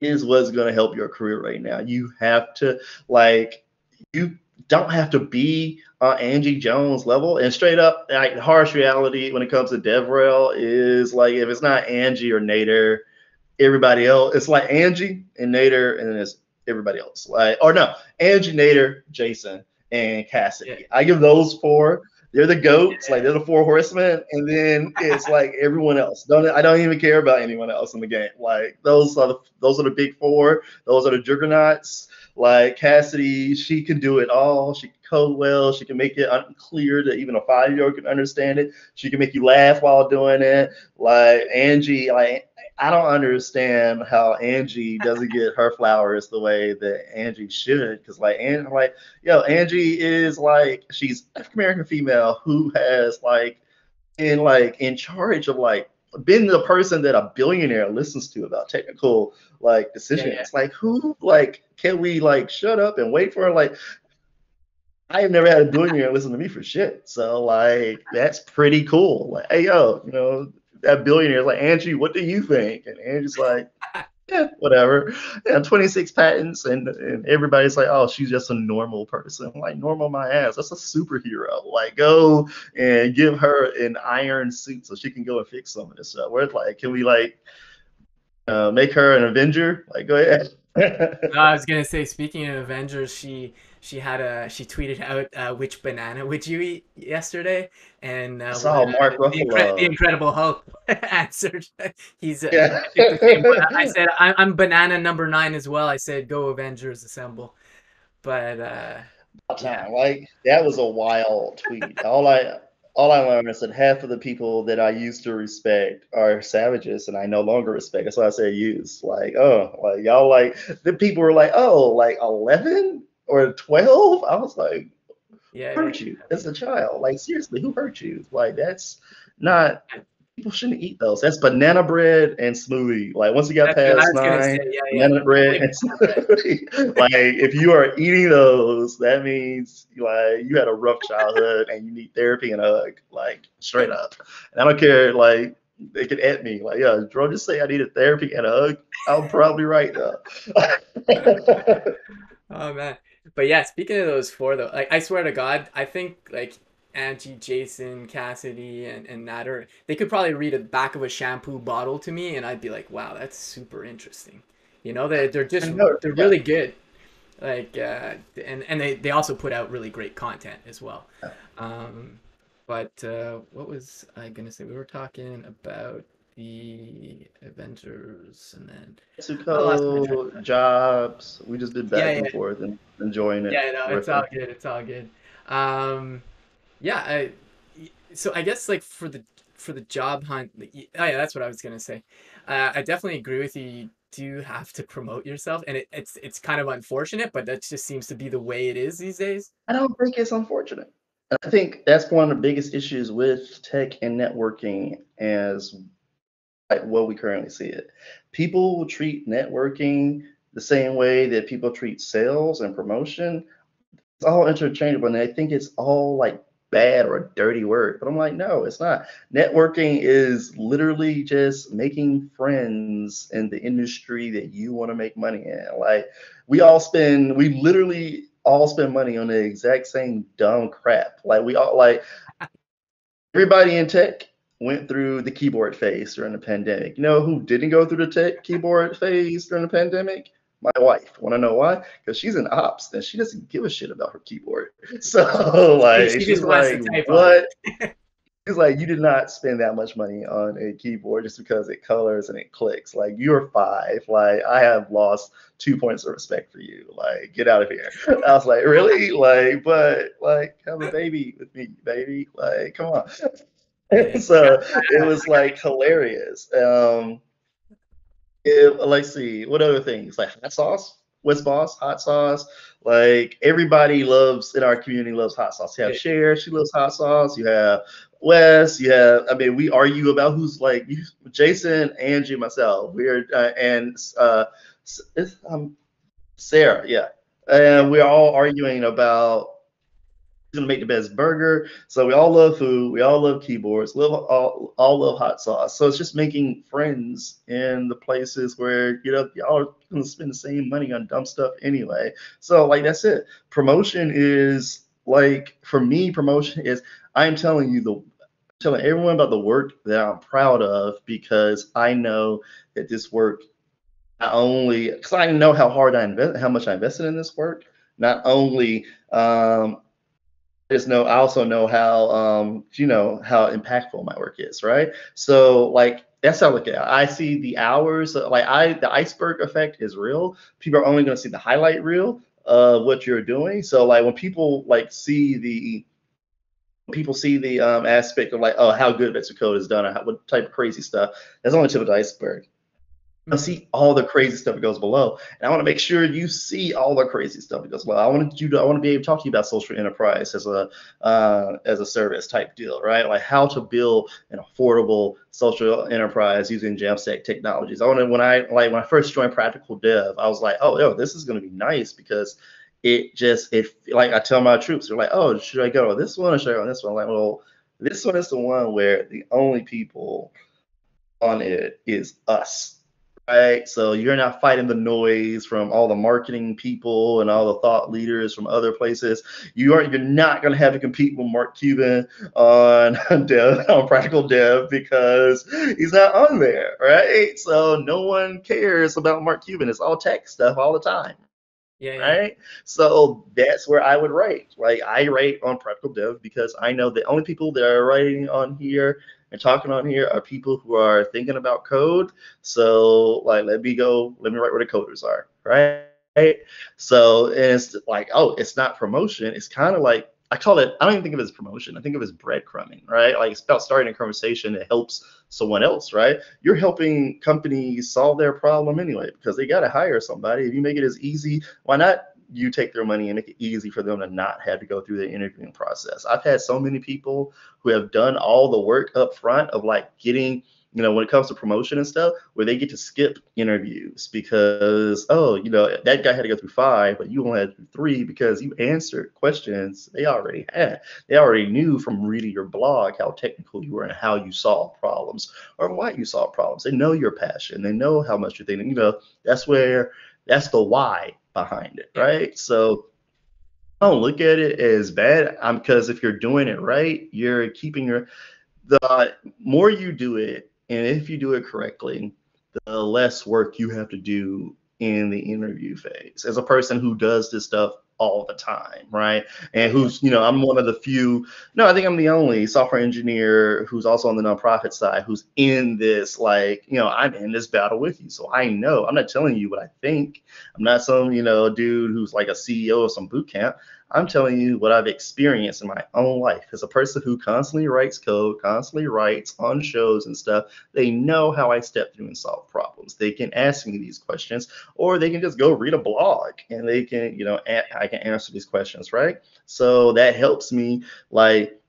A: is what's going to help your career right now. You have to like you don't have to be on Angie Jones level. And straight up, like harsh reality when it comes to DevRel is like if it's not Angie or Nader everybody else. It's like Angie and Nader, and then it's everybody else. Like, or no, Angie, Nader, Jason, and Cassidy. Yeah. I give those four. They're the goats, yeah. like they're the four horsemen, and then it's like everyone else. Don't I don't even care about anyone else in the game. Like those are the those are the big four. Those are the juggernauts. Like Cassidy, she can do it all. She can code well. She can make it unclear that even a five year old can understand it. She can make you laugh while doing it. Like Angie, like I don't understand how Angie doesn't get her flowers the way that Angie should. Because like, and like, yo, Angie is like she's African American female who has like in like in charge of like been the person that a billionaire listens to about technical like decisions. Yeah, yeah. Like who like can we like shut up and wait for like I have never had a billionaire listen to me for shit. So like that's pretty cool. Like, hey yo, you know, that billionaire is like, Angie, what do you think? And Angie's like, yeah, whatever. And 26 patents, and and everybody's like, oh, she's just a normal person. I'm like, normal my ass. That's a superhero. Like, go and give her an iron suit so she can go and fix some of this stuff. Where it's like, can we like uh, make her an Avenger? Like, go ahead.
B: no, I was gonna say, speaking of Avengers, she she had a she tweeted out uh, which banana would you eat yesterday, and uh,
A: saw Mark
B: the, Incre- the, Incredible Hulk answered. He's uh, yeah. I said I'm, I'm banana number nine as well. I said go Avengers assemble, but uh,
A: yeah. like that was a wild tweet. All I all I learned is that half of the people that I used to respect are savages, and I no longer respect. That's why I say use. Like, oh, like y'all like the people were like, oh, like eleven or twelve. I was like, yeah, hurt yeah. you as a child? Like seriously, who hurt you? Like that's not people shouldn't eat those. That's banana bread and smoothie. Like once you got That's past nine, yeah, yeah. banana bread and smoothie. like if you are eating those, that means like you had a rough childhood and you need therapy and a hug. Like straight up. And I don't care. Like they could at me. Like yeah, Dro, just say I needed therapy and a hug. I'm probably right though.
B: oh man. But yeah, speaking of those four though, like I swear to God, I think like Angie, Jason, Cassidy, and, and Nader, they could probably read a back of a shampoo bottle to me, and I'd be like, wow, that's super interesting. You know, they they're just know, they're yeah. really good. Like, uh, and and they they also put out really great content as well. Um, but uh, what was I gonna say? We were talking about the Avengers, and then
A: Zuko, jobs. We just did back yeah, and forth and enjoying it.
B: Yeah, no, it's all good. It's all good. Um, yeah, I, so I guess like for the for the job hunt, oh yeah, that's what I was gonna say. Uh, I definitely agree with you. You do have to promote yourself, and it, it's it's kind of unfortunate, but that just seems to be the way it is these days.
A: I don't think it's unfortunate. I think that's one of the biggest issues with tech and networking as like what we currently see it. People treat networking the same way that people treat sales and promotion. It's all interchangeable, and I think it's all like bad or a dirty word. But I'm like, no, it's not. Networking is literally just making friends in the industry that you want to make money in. Like we all spend, we literally all spend money on the exact same dumb crap. Like we all like everybody in tech went through the keyboard phase during the pandemic. You know who didn't go through the tech keyboard phase during the pandemic? my wife. Want to know why? Because she's in ops and she doesn't give a shit about her keyboard. So like she she's like, what? It's like, you did not spend that much money on a keyboard just because it colors and it clicks. Like you're five. Like I have lost two points of respect for you. Like get out of here. I was like, really? Like, but like have a baby with me, baby. Like, come on. so it was like hilarious. Um, it, let's see, what other things like hot sauce? What's boss? Hot sauce. Like everybody loves in our community loves hot sauce. You have Cher, she loves hot sauce. You have Wes. You have. I mean, we argue about who's like you, Jason, Angie, myself. We're uh, and uh, um, Sarah. Yeah, and we're all arguing about gonna make the best burger. So we all love food. We all love keyboards. Love all, all love hot sauce. So it's just making friends in the places where you know y'all are gonna spend the same money on dumb stuff anyway. So like that's it. Promotion is like for me, promotion is I'm telling you the telling everyone about the work that I'm proud of because I know that this work not only because I know how hard I invest, how much I invested in this work. Not only um, just know I also know how um you know how impactful my work is, right? So like that's how I look at it. I see the hours like I the iceberg effect is real. People are only going to see the highlight reel of what you're doing. So like when people like see the people see the um, aspect of like oh how good Vets Who Code is done or how, what type of crazy stuff, that's only tip of the iceberg. I see all the crazy stuff that goes below, and I want to make sure you see all the crazy stuff that goes below. I want you to, I want to be able to talk to you about social enterprise as a uh, as a service type deal, right? Like how to build an affordable social enterprise using Jamstack technologies. I want to when I like when I first joined Practical Dev, I was like, oh, yo, this is going to be nice because it just it like I tell my troops, they're like, oh, should I go on this one or should I go on this one? I'm like, well, this one is the one where the only people on it is us, right? So you're not fighting the noise from all the marketing people and all the thought leaders from other places. You are you're not going to have to compete with Mark Cuban on dev, on practical dev because he's not on there, right? So no one cares about Mark Cuban. It's all tech stuff all the time. Yeah, yeah. Right. So that's where I would rate. Like I rate on practical dev because I know the only people that are writing on here and talking on here are people who are thinking about code. So like, let me go, let me write where the coders are, right? So and it's like, oh, it's not promotion. It's kind of like I call it. I don't even think of it as promotion. I think of it as breadcrumbing, right? Like it's about starting a conversation that helps someone else, right? You're helping companies solve their problem anyway because they got to hire somebody. If you make it as easy, why not you take their money and make it easy for them to not have to go through the interviewing process. I've had so many people who have done all the work up front of like getting, you know, when it comes to promotion and stuff, where they get to skip interviews because, oh, you know, that guy had to go through five, but you only had three because you answered questions they already had. They already knew from reading your blog how technical you were and how you solve problems or why you solve problems. They know your passion. They know how much you're thinking. You know, that's where that's the why behind it, right? So don't look at it as bad. Um, because if you're doing it right, you're keeping your the more you do it, and if you do it correctly, the less work you have to do in the interview phase. As a person who does this stuff all the time, right? And who's, you know, I'm one of the few, no, I think I'm the only software engineer who's also on the nonprofit side who's in this, like, you know, I'm in this battle with you. So I know, I'm not telling you what I think. I'm not some, you know, dude who's like a CEO of some boot camp. I'm telling you what I've experienced in my own life. As a person who constantly writes code, constantly writes on shows and stuff, they know how I step through and solve problems. They can ask me these questions, or they can just go read a blog and they can, you know, I can answer these questions, right? So that helps me like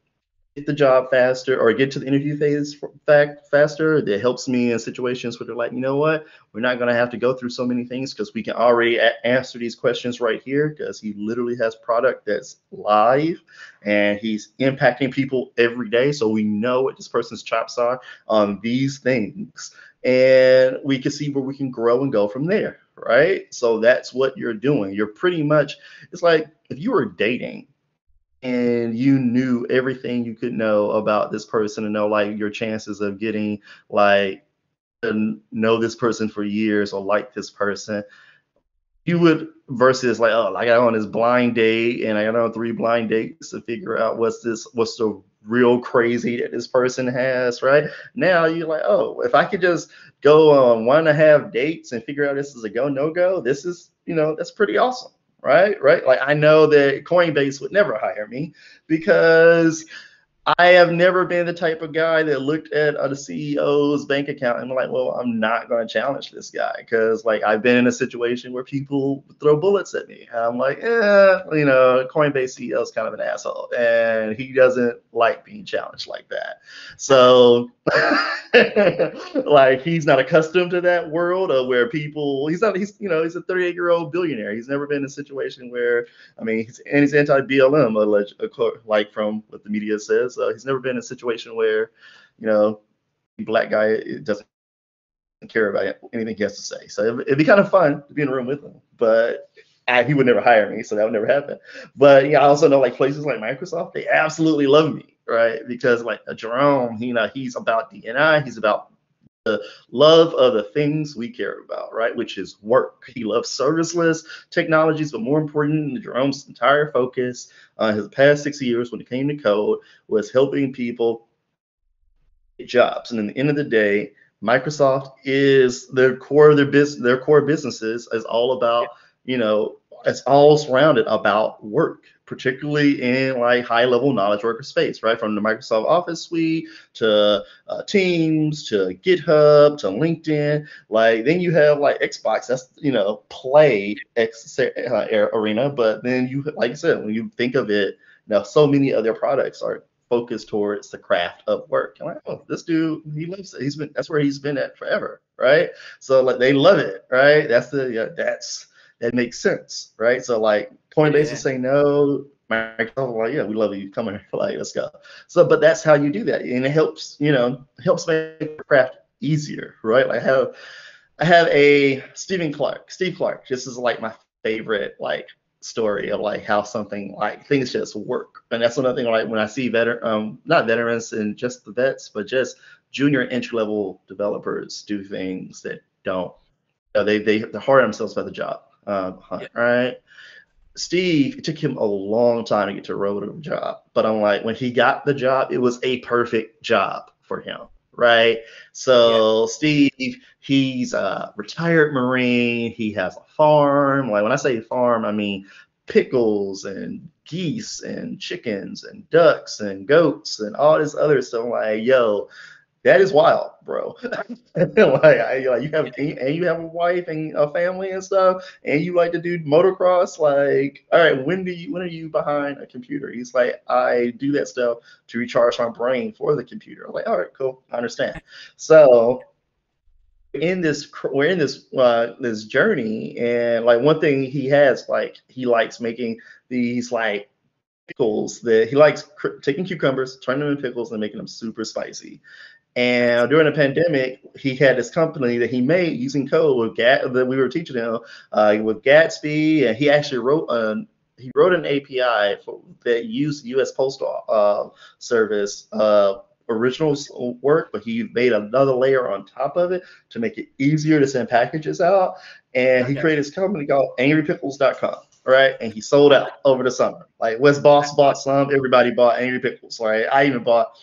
A: the job faster or get to the interview phase fact faster. That helps me in situations where they're like, you know what, we're not going to have to go through so many things because we can already answer these questions right here because he literally has product that's live and he's impacting people every day. So we know what this person's chops are on these things. And we can see where we can grow and go from there, right? So that's what you're doing. You're pretty much, it's like if you were dating, and you knew everything you could know about this person and know like your chances of getting like to know this person for years or like this person you would versus like oh I got on this blind date and I got on three blind dates to figure out what's this what's the real crazy that this person has right? Now you're like oh if I could just go on one and a half dates and figure out this is a go no go this is you know that's pretty awesome right? Right? Like I know that Coinbase would never hire me because I have never been the type of guy that looked at a CEO's bank account and like, well, I'm not going to challenge this guy because like I've been in a situation where people throw bullets at me. And I'm like, eh, you know, Coinbase CEO is kind of an asshole and he doesn't like being challenged like that. So like he's not accustomed to that world of where people he's not he's you know he's a 38 year old billionaire. He's never been in a situation where I mean he's, and he's anti BLM like from what the media says. So he's never been in a situation where, you know, black guy doesn't care about anything he has to say. So it'd, it'd be kind of fun to be in a room with him, but I, he would never hire me, so that would never happen. But yeah, I also know like places like Microsoft, they absolutely love me, right? Because like Jerome, you know, he's about DNI, he's about the love of the things we care about, right? Which is work. He loves serverless technologies, but more important, Jerome's entire focus, uh, his past six years when it came to code, was helping people get jobs. And in the end of the day, Microsoft is their core of their business. Their core businesses is all about, you know, it's all surrounded about work particularly in like high level knowledge worker space, right? From the Microsoft Office suite to uh, Teams to GitHub to LinkedIn. Like then you have like Xbox, that's you know play X uh, arena, but then you like I said, when you think of it, now so many other products are focused towards the craft of work. I'm like, oh, this dude, he loves. He's been that's where he's been at forever, right? So like they love it, right? That's the yeah, that's that makes sense, right? So like Coinbase yeah. is saying no, Microsoft like, yeah, we love you. Come here, like let's go. So, but that's how you do that, and it helps, you know, helps make craft easier, right? Like I have I have a Stephen Clark, Steve Clark. This is like my favorite like story of like how something like things just work. And that's another thing like when I see veteran um not veterans and just the vets, but just junior entry level developers do things that don't you know, they they they hard themselves by the job. Um, yeah. right. Steve, it took him a long time to get to a road job, but I'm like, when he got the job, it was a perfect job for him, right? So yeah. Steve, he's a retired Marine. He has a farm. Like when I say farm, I mean pickles and geese and chickens and ducks and goats and all this other stuff. I'm like, yo, that is wild, bro. like, I, like you have and you have a wife and a family and stuff, and you like to do motocross. Like, all right, when do you when are you behind a computer? He's like, I do that stuff to recharge my brain for the computer. I'm like, all right, cool, I understand. So in this we're in this uh, this journey, and like one thing he has like he likes making these like pickles that he likes taking cucumbers, turning them into pickles, and making them super spicy. And during the pandemic, he had this company that he made using code with Gat that we were teaching him uh, with Gatsby, and he actually wrote a he wrote an API for, that used U.S. Postal uh, Service uh, original work, but he made another layer on top of it to make it easier to send packages out. And okay. he created this company called AngryPickles.com, right? And he sold out over the summer. Like Wes Bos bought some, everybody bought Angry Pickles, right? I even bought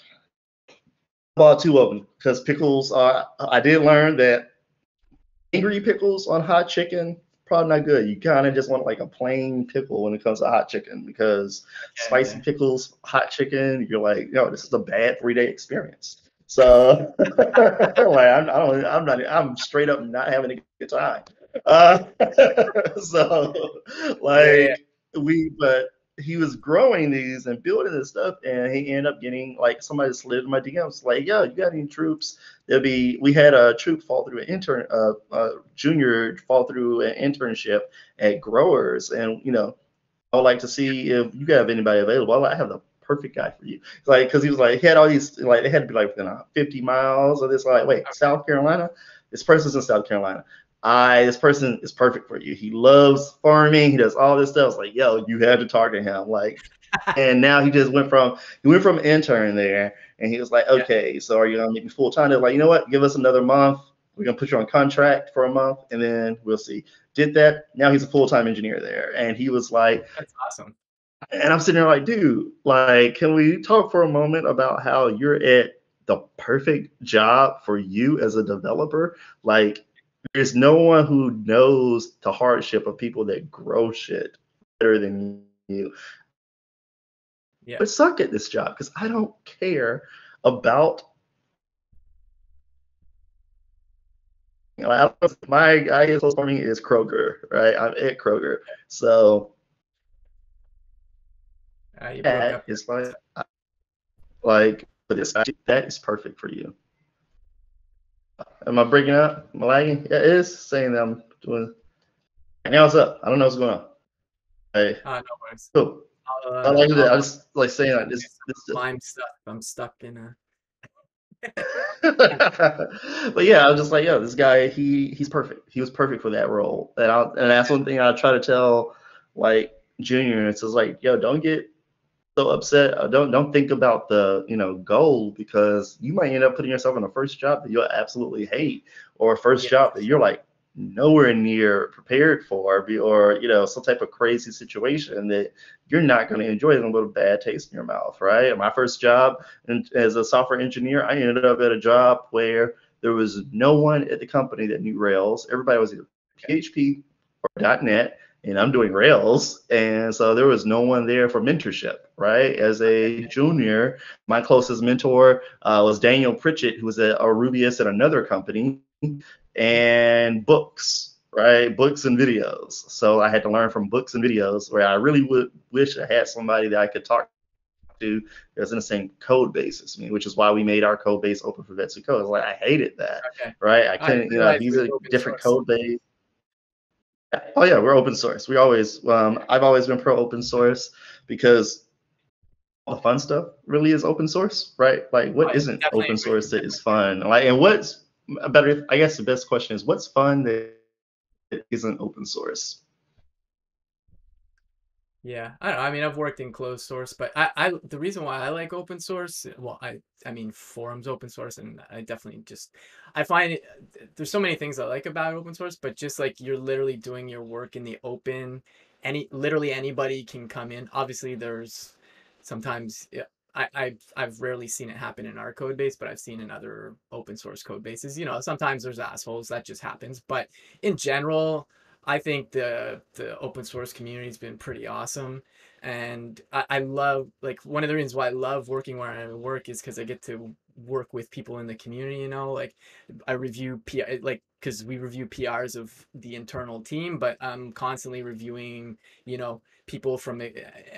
A: bought two of them because pickles are. I did learn that angry pickles on hot chicken probably not good. You kind of just want like a plain pickle when it comes to hot chicken because okay. spicy pickles, hot chicken, you're like, yo, this is a bad three day experience. So like I'm, I don't, I'm not, I'm straight up not having a good time. Uh, so like we, but he was growing these and building this stuff, and he ended up getting like somebody slid in my DMs like, "Yo, you got any troops?" There'll be we had a troop fall through an intern, uh, uh, junior fall through an internship at Growers, and you know, I would like to see if you have anybody available. I have the perfect guy for you. Like, because he was like, he had all these, like, they had to be like within 50 miles of this. Like, wait, South Carolina? This person's in South Carolina. I this person is perfect for you. He loves farming. He does all this stuff. It's like, yo, you had to talk to him. Like, and now he just went from he went from intern there, and he was like, okay, yeah. so are you gonna make me full time? They're like, you know what? Give us another month. We're gonna put you on contract for a month, and then we'll see. Did that. Now he's a full time engineer there, and he was like,
B: that's awesome.
A: And I'm sitting there like, dude, like, can we talk for a moment about how you're at the perfect job for you as a developer? Like there's no one who knows the hardship of people that grow shit better than you. Yeah. But suck at this job because I don't care about. You know, I my I close for me is Kroger, right? I'm at Kroger, so uh, that is like, like, but this that is perfect for you. Am I breaking up? Am I lagging? Yeah, it is saying that I'm doing. Now what's up? I don't know what's going on. Hey.
B: Uh, no worries.
A: Cool. Uh, I like that. I just like saying that this.
B: this I'm stuck. I'm stuck in a.
A: but yeah, I was just like, yo, this guy, he he's perfect. He was perfect for that role. And I and that's one thing I try to tell like junior. It's just like, yo, don't get so upset. Uh, don't don't think about the you know goal because you might end up putting yourself in a first job that you'll absolutely hate, or a first job that you're like nowhere near prepared for, or you know some type of crazy situation that you're not going to enjoy. a little bad taste in your mouth, right? My first job as a software engineer, I ended up at a job where there was no one at the company that knew Rails. Everybody was either PHP or .NET and I'm doing Rails. And so there was no one there for mentorship, right? As a junior, my closest mentor uh, was Daniel Pritchett, who was a, Rubyist at another company, and books, right? Books and videos. So I had to learn from books and videos where I really would wish I had somebody that I could talk to that's in the same code base as me, which is why we made our code base open for vets who code. Like I hated that, okay. right? I couldn't, I you know, these are different source. code base Oh yeah, we're open source. We always, um, I've always been pro open source because all the fun stuff really is open source, right? Like what not open source that is fun? Like and what's better. I guess the best question is, what's fun that isn't open source?
B: Yeah, I don't know. I mean, I've worked in closed source, but I, I the reason why I like open source, well, I I mean, Forem's open source, and I definitely just I find it, there's so many things I like about open source, but just like you're literally doing your work in the open, any literally anybody can come in. Obviously, there's sometimes I, I've I've rarely seen it happen in our code base, but I've seen in other open source code bases. You know, sometimes there's assholes that just happens, but in general I think the the open source community has been pretty awesome, and I, I love like one of the reasons why I love working where I work is because I get to work with people in the community. You know, like I review PR like because we review PRs of the internal team, but I'm constantly reviewing you know people from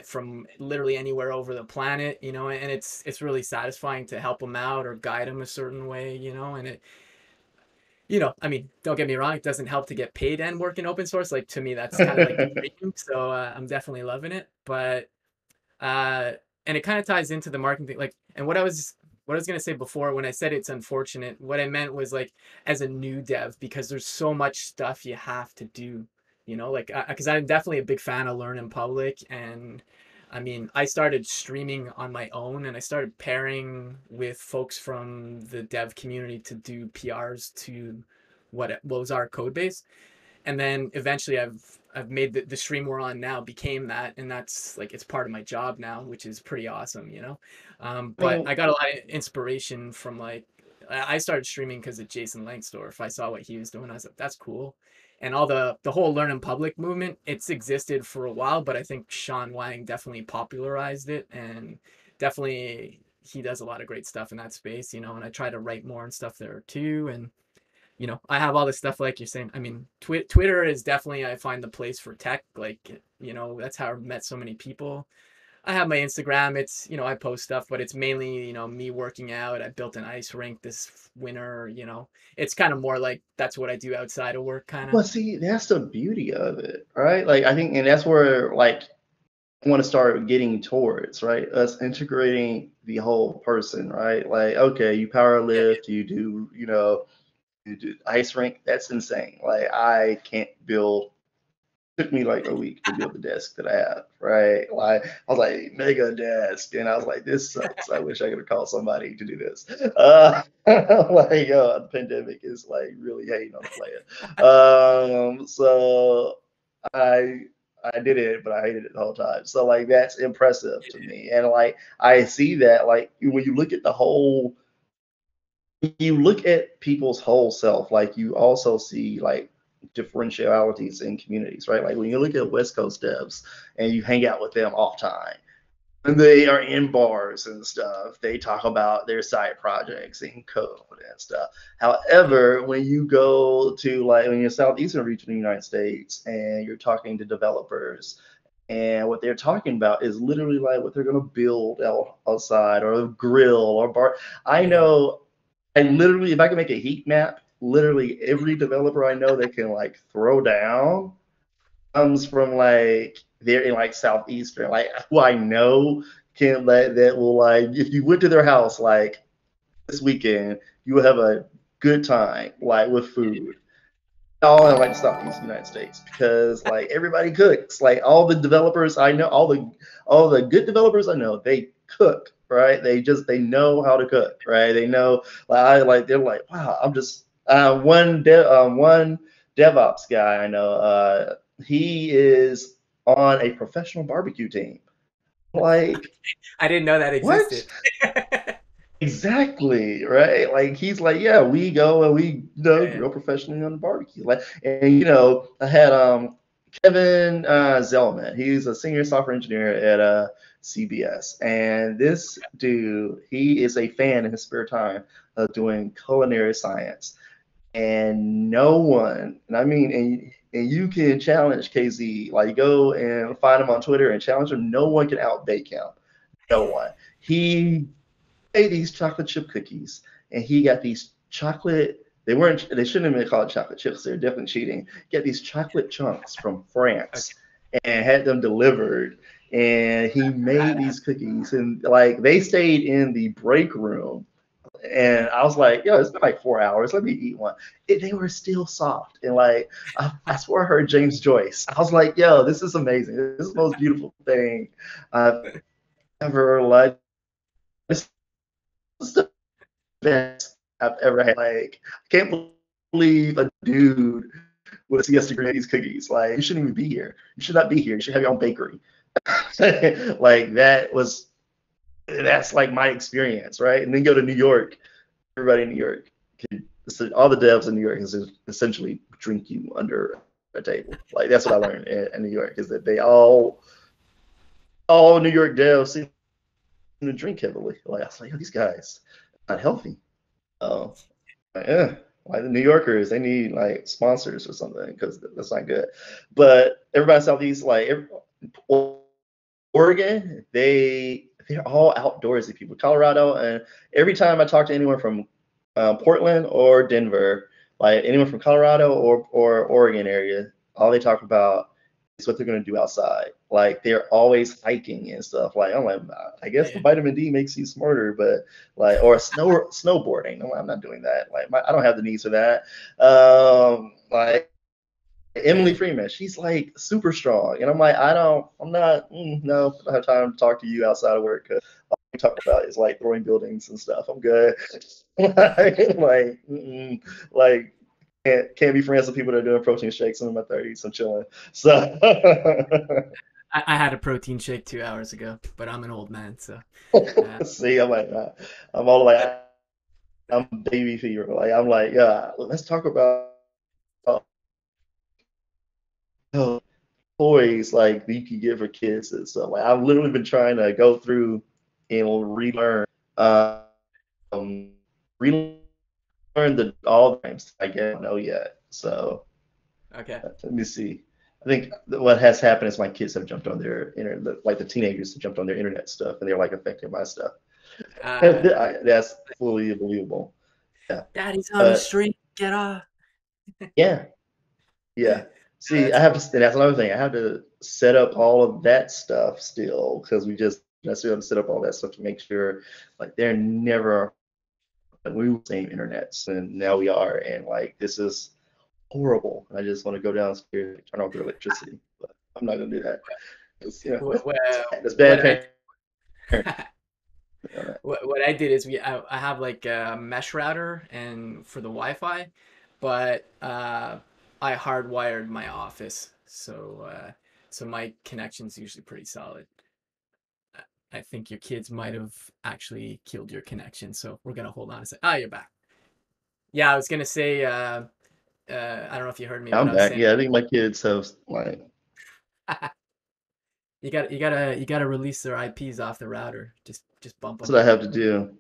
B: from literally anywhere over the planet. You know, and it's it's really satisfying to help them out or guide them a certain way. You know, and it you know, I mean, don't get me wrong, it doesn't help to get paid and work in open source. Like to me, that's kind of like the dream. So uh, I'm definitely loving it. But uh, and it kind of ties into the marketing thing. Like, and what I was what I was gonna say before when I said it's unfortunate, what I meant was like as a new dev because there's so much stuff you have to do. You know, like because I'm definitely a big fan of Learn in Public and I mean, I started streaming on my own and I started pairing with folks from the dev community to do PRs to what, what was our code base. And then eventually I've I've made the, the stream we're on now became that and that's like it's part of my job now, which is pretty awesome, you know. Um, but I got a lot of inspiration from like I started streaming because of Jason Lengstorf. I saw what he was doing. I was like, that's cool and all the the whole learn in public movement it's existed for a while but i think shawn wang definitely popularized it and definitely he does a lot of great stuff in that space you know and i try to write more and stuff there too and you know i have all this stuff like you're saying i mean twi- twitter is definitely i find the place for tech like you know that's how i've met so many people I have my Instagram. It's you know I post stuff, but it's mainly you know me working out. I built an ice rink this winter. You know, it's kind of more like that's what I do outside of work, kind of.
A: Well, see, that's the beauty of it, right? Like I think, and that's where like I want to start getting towards, right? Us integrating the whole person, right? Like, okay, you power lift, you do, you know, you do ice rink. That's insane. Like I can't build took me like a week to build the desk that I have, right? Like I was like mega desk, and I was like, this sucks. I wish I could have called somebody to do this. Uh, like uh, the pandemic is like really hating on the player. Um, so I I did it, but I hated it the whole time. So like that's impressive to me, and like I see that like when you look at the whole. You look at people's whole self, like you also see like differentialities in communities, right? Like when you look at West Coast devs and you hang out with them off time, and they are in bars and stuff, they talk about their side projects and code and stuff. However, when you go to like when you're southeastern region of the United States and you're talking to developers and what they're talking about is literally like what they're going to build outside or a grill or bar. I know I literally, if I can make a heat map literally every developer I know that can like throw down comes from like they're in like southeastern, like who I know can let that will like if you went to their house like this weekend, you will have a good time like with food. All in like southeast United States because like everybody cooks. Like all the developers I know, all the all the good developers I know, they cook right? They just they know how to cook, right? They know like I like they're like, wow, I'm just uh, one de- uh, one DevOps guy I know, uh, he is on a professional barbecue team. Like,
B: I didn't know that existed.
A: exactly right. Like he's like, yeah, we go and we you know yeah. go professionally on the barbecue. Like, and you know, I had um Kevin uh, Zellman. He's a senior software engineer at uh, CBS, and this dude, he is a fan in his spare time of doing culinary science and no one, and I mean, and and you can challenge KZ, like go and find him on Twitter and challenge him. No one can outbake him. No one. He ate these chocolate chip cookies, and he got these chocolate. They weren't. They shouldn't have been called chocolate chips. They're definitely cheating. Get these chocolate chunks from France, and had them delivered. And he made these cookies, and like they stayed in the break room and I was like, yo, it's been like four hours. Let me eat one. It, they were still soft. And like, I, I swear I heard James Joyce. I was like, yo, this is amazing. This is the most beautiful thing I've ever like. This is the best I've ever had. Like, I can't believe a dude with a CS degree these cookies. Like, you shouldn't even be here. You should not be here. You should have your own bakery. like, that was that's like my experience, right? And then go to New York. Everybody in New York, all the devs in New York is essentially drink you under a table. Like that's what I learned in, in New York is that they all, all New York devs seem to drink heavily. Like I was like, oh, these guys not healthy. Oh, yeah. Like the New Yorkers, they need like sponsors or something because that's not good. But everybody southeast, like every, Oregon, they they're all outdoorsy people. Colorado, and every time I talk to anyone from uh, Portland or Denver, like anyone from Colorado or or Oregon area, all they talk about is what they're gonna do outside. Like they're always hiking and stuff. Like I'm like, I guess the vitamin D makes you smarter, but like or snow snowboarding. No, I'm not doing that. Like my, I don't have the needs for that. Um, like Emily Freeman, she's like super strong, and I'm like, I don't, I'm not, mm, no, I don't have time to talk to you outside of work. Cause All we talk about is like throwing buildings and stuff. I'm good. like, like can't can't be friends with people that are doing protein shakes in my 30s. I'm chilling. So.
B: I, I, had a protein shake two hours ago, but I'm an old man, so.
A: Uh, See, I'm like, I'm all like, I'm baby fever. Like, I'm like, yeah, let's talk about toys like you can give her kids and stuff. Like I've literally been trying to go through and relearn, uh, um, relearn the all the names I don't know yet. So
B: okay,
A: let me see. I think what has happened is my kids have jumped on their internet, like the teenagers have jumped on their internet stuff, and they're like affecting my stuff. Uh, That's fully believable.
B: Yeah. Daddy's on the street. Get off.
A: yeah. Yeah. See, I have to. That's another thing. I have to set up all of that stuff still because we just necessarily have to set up all that stuff to make sure like they're never like we were same internets and now we are and like this is horrible. I just want to go downstairs and turn off the electricity, but I'm not gonna do that. It's, you know, well, that's bad.
B: I, what, what I did is we I, I have like a mesh router and for the Wi-Fi, but uh, I hardwired my office, so uh, so my connection's usually pretty solid. I think your kids might have actually killed your connection, so we're gonna hold on a second. Ah, you're back. Yeah, I was gonna say. Uh, uh, I don't know if you heard me.
A: I'm back. Saying, yeah, I think my kids have like.
B: you got you gotta you gotta release their IPs off the router. Just just bump
A: them. That's what I have to do.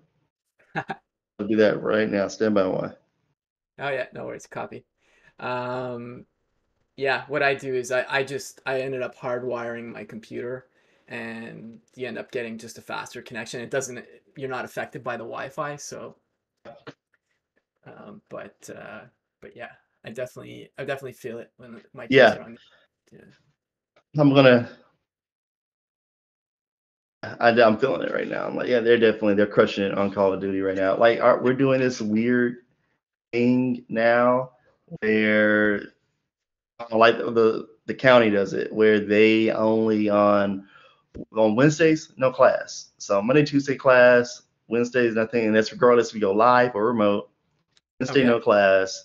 A: I'll do that right now. Stand by one.
B: Oh yeah, no worries. Copy. Um, yeah, what I do is I, I just I ended up hardwiring my computer and you end up getting just a faster connection. It doesn't you're not affected by the Wi-Fi, so um, but uh, but yeah, I definitely I definitely feel it when my
A: kids yeah. are on. Yeah. I'm gonna I, am feeling it right now. I'm like, yeah, they're definitely they're crushing it on Call of Duty right now. Like, our, we're doing this weird thing now where like the the county does it where they only on on Wednesdays no class. So Monday Tuesday class, Wednesdays nothing, and that's regardless if you go live or remote. Wednesday okay. no class,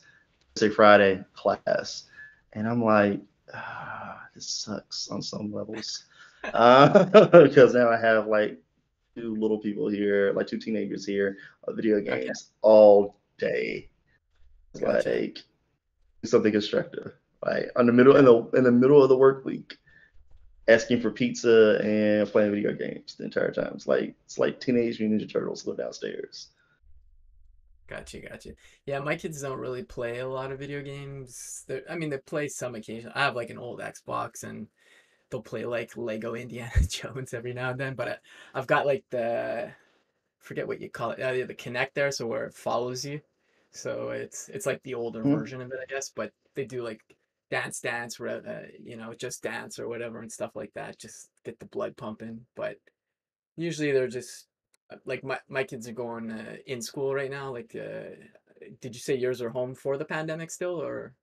A: Thursday Friday class, and I'm like, ah, this sucks on some levels uh, because now I have like two little people here, like two teenagers here, video games okay. all day. Gotcha. Like something constructive. Like in the middle in the in the middle of the work week, asking for pizza and playing video games the entire time. It's like it's like Teenage Mutant Ninja Turtles go downstairs.
B: Gotcha, gotcha. Yeah, my kids don't really play a lot of video games. They're, I mean, they play some occasion. I have like an old Xbox, and they'll play like Lego Indiana Jones every now and then. But I, I've got like the forget what you call it, uh, the Kinect there, so where it follows you. So it's it's like the older mm-hmm. version of it, I guess. But they do like dance, dance, uh, you know, just dance or whatever and stuff like that. Just get the blood pumping. But usually they're just like my my kids are going uh, in school right now. Like, uh, did you say yours are home for the pandemic still, or?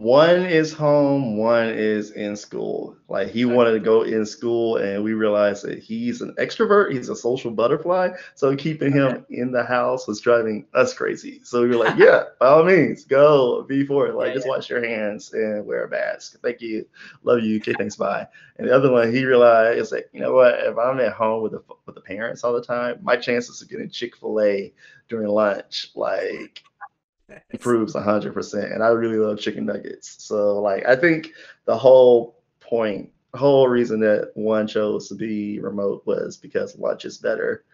A: One is home, one is in school. Like he wanted to go in school, and we realized that he's an extrovert, he's a social butterfly. So keeping
B: Okay.
A: him in the house was driving us crazy. So we were like, yeah, by all means, go be for it. Like
B: Yeah,
A: just
B: yeah.
A: wash your hands and wear a mask. Thank you. Love you. Okay, thanks, bye. And the other one, he realized that, you know what, if I'm at home with the with the parents all the time, my chances of getting Chick-fil-A during lunch, like improves 100% and i really love chicken nuggets so like i think the whole point whole reason that one chose to be remote was because lunch is better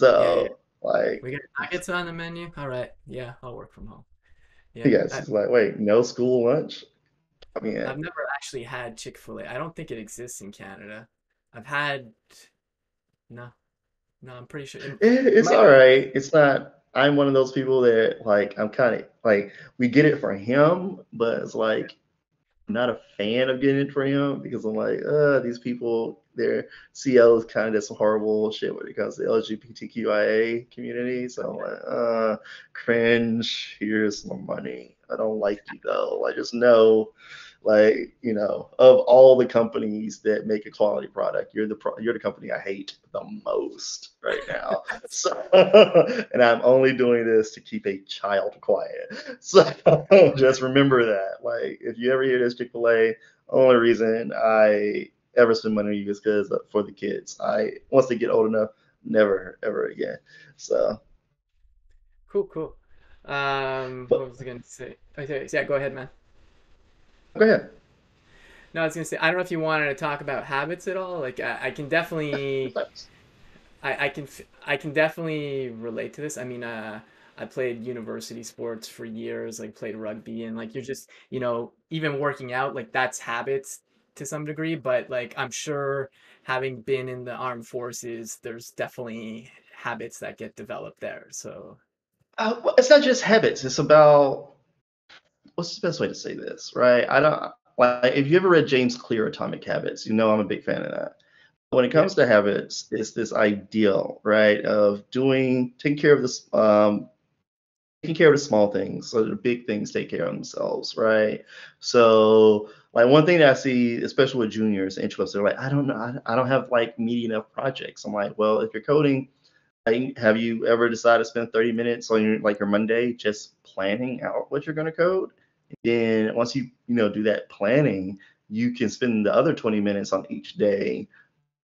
B: Yeah, yeah.
A: so like
B: We got nuggets on the menu. All right. Yeah, I'll work from home. Yeah.
A: guys
B: I,
A: is like wait no school lunch i mean
B: I've never actually had Chick-fil-A. I don't think it exists in Canada. I've had no, no. I'm pretty sure. It,
A: it,
B: it
A: it's
B: might
A: all right it's not i'm one of those people that like i'm kind of like we get it for him but it's like I'm not a fan of getting it for him because I'm like, uh, these people, their CL is kind of did some horrible shit when it comes to the LGBTQIA community. So I'm like, uh, cringe. Here's my money. I don't like you though. I just know, like, you know, of all the companies that make a quality product, you're the pro- you're the company I hate the most right now. So, and I'm only doing this to keep a child quiet. So just remember that. Like, if you ever hear this Chick Fil A, only reason I ever spend money on you is because for the kids. I once they get old enough, never ever again. So,
B: Cool, cool. Um,
A: but
B: what was I gonna say? Okay, yeah, go ahead, man.
A: Go ahead.
B: No, I was gonna say I don't know if you wanted to talk about habits at all. Like I, I can definitely I, I can I can definitely relate to this. I mean, uh, I played university sports for years, like played rugby, and like you're just, you know, even working out, like that's habits to some degree. But like I'm sure having been in the armed forces, there's definitely habits that get developed there. So
A: Uh, well, it's not just habits. It's about what's the best way to say this, right? I don't like if you ever read James Clear Atomic Habits, you know I'm a big fan of that. When it comes to habits, it's this ideal, right, of doing taking care of this um taking care of the small things so the big things take care of themselves, right? So like one thing that I see, especially with juniors, intro ups, they're like, I don't know, I, I don't have like meaty enough projects. I'm like, well, if you're coding have you ever decided to spend 30 minutes on your like your Monday just planning out what you're going to code? Then once you you know do that planning, you can spend the other 20 minutes on each day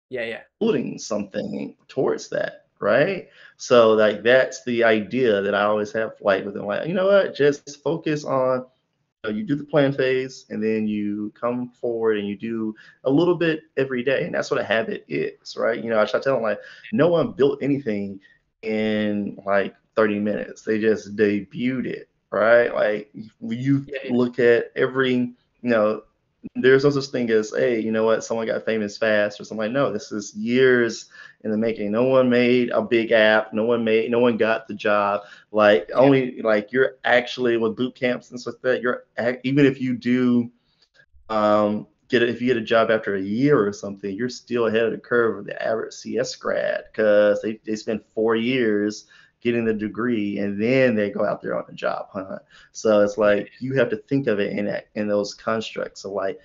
B: yeah, yeah,
A: building something towards that, right? So like that's the idea that I always have like with them, like, you know what, just focus on know, you do the plan phase and then you come forward and you do a little bit every day. And that's what a habit is, right? You know, I try to tell them like no one built anything in like 30 minutes. They just debuted it, right? Like you look at every, you know, there's no such thing as, hey, you know what, someone got famous fast or something like no, this is years in the making. No one made a big app, no one made no one got the job. Like
B: yeah,
A: only like you're actually with boot camps and stuff like that, you're even if you do um get it if you get a job after a year or something, you're still ahead of the curve of the average CS grad because they, they spend four years getting the degree and then they go out there on the job hunt. So it's like you have to think of it in that in those constructs of like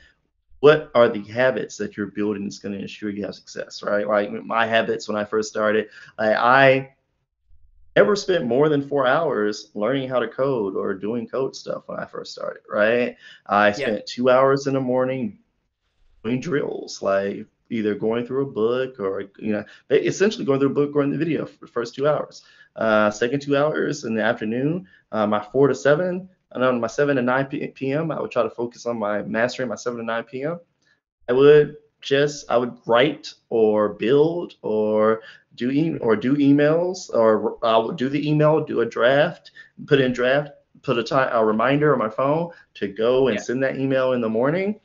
A: what are the habits that you're building that's going to ensure you have success, right? Like my habits when I first started, I, I never spent more than four hours learning how to code or doing code stuff when I first started, right? I
B: yeah,
A: spent two hours in the morning doing drills, like either going through a book or you know, essentially going through a book or in the video for the first two hours. Uh, second two hours in the afternoon, uh, my four to seven, and on my seven to nine p.m., I would try to focus on my mastering my seven to nine p.m. I would just I would write or build or do e- or do emails or I would do the email, do a draft, put in draft, put a time a reminder on my phone to go and
B: yeah,
A: send that email in the morning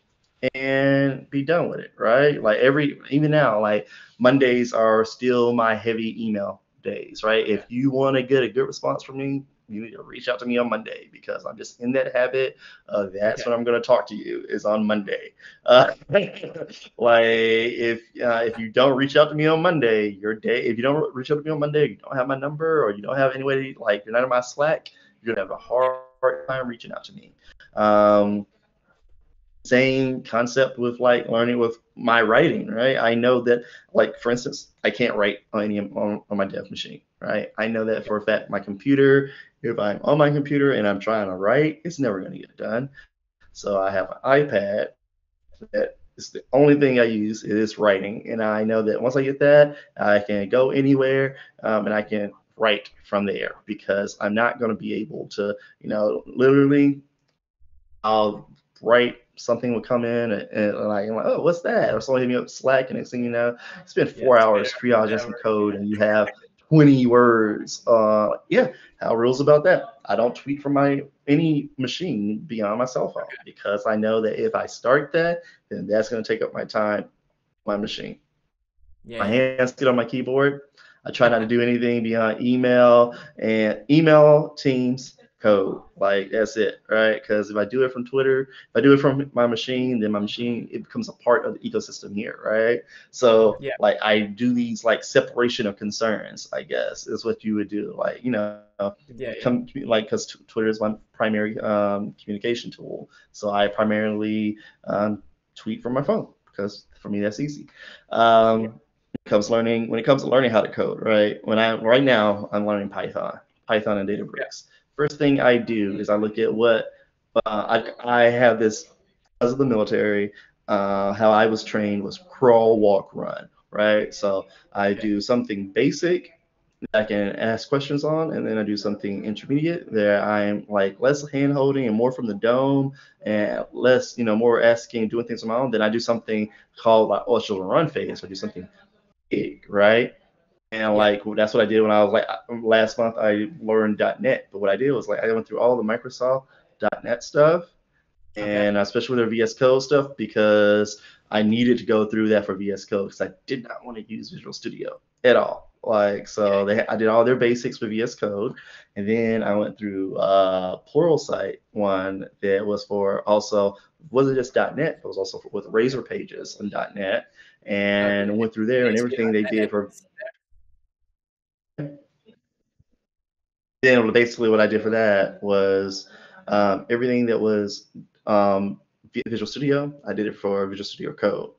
A: and be done with it, right? Like every even now, like Mondays are still my heavy email days, right? If you want to get a good response from me, you need to reach out to me on Monday because I'm just in that habit. Uh, that's when I'm going to talk to you is on Monday. Uh, like if uh, if you don't reach out to me on Monday, your day. If you don't reach out to me on Monday, you don't have my number or you don't have any way to, like you're not in my Slack, you're gonna have a hard time reaching out to me. Um, same concept with like learning with my writing, right? I know that, like for instance, I can't write on any on, on my dev machine, right? I know that for a fact. My computer, if I'm on my computer and I'm trying to write, it's never going to get done. So I have an iPad that is the only thing I use is writing, and I know that once I get that, I can go anywhere um, and I can write from there because I'm not going to be able to, you know, literally, I'll write something would come in and, and like, I'm like, oh, what's that? Or someone hit me up Slack, and next thing you know, spend four yeah, hours triaging some code, and you have 20 words. Uh, yeah, how rules about that? I don't tweet from my any machine beyond my cell phone because I know that if I start that, then that's going to take up my time, my machine. Yeah. My hands get on my keyboard. I try not to do anything beyond email and email, Teams, code. Like that's it, right? Because if I do it from Twitter, if I do it from my machine, then my machine it becomes a part of the ecosystem here, right? So yeah. like I do these like separation of concerns, I guess is what you would do. Like you know, yeah, come yeah. like because t- Twitter is my primary um, communication tool, so I primarily um, tweet from my phone because for me that's easy. Um, yeah. When it comes learning when it comes to learning how to code, right? When I right now I'm learning Python, Python and Databricks first thing I do is I look at what uh, I, I have this because of the military. Uh, how I was trained was crawl, walk, run, right? So I do something basic that I can ask questions on, and then I do something intermediate that I'm like less hand holding and more from the dome, and less, you know, more asking, doing things on my own. Then I do something called like oh, children run phase. So I do something big, right? And like that's what I did when I was like last month I learned .NET. But what I did was like I went through all the Microsoft .NET stuff, and especially with their VS Code stuff because I needed to go through that for VS Code because I did not want to use Visual Studio at all. Like so, they I did all their basics with VS Code, and then I went through uh, Pluralsight one that was for also wasn't just .NET, it was also for, with Razor Pages on .NET, and okay. went through there and everything they did for then basically what I did for that was um, everything that was um, Visual Studio, I did it for Visual Studio Code.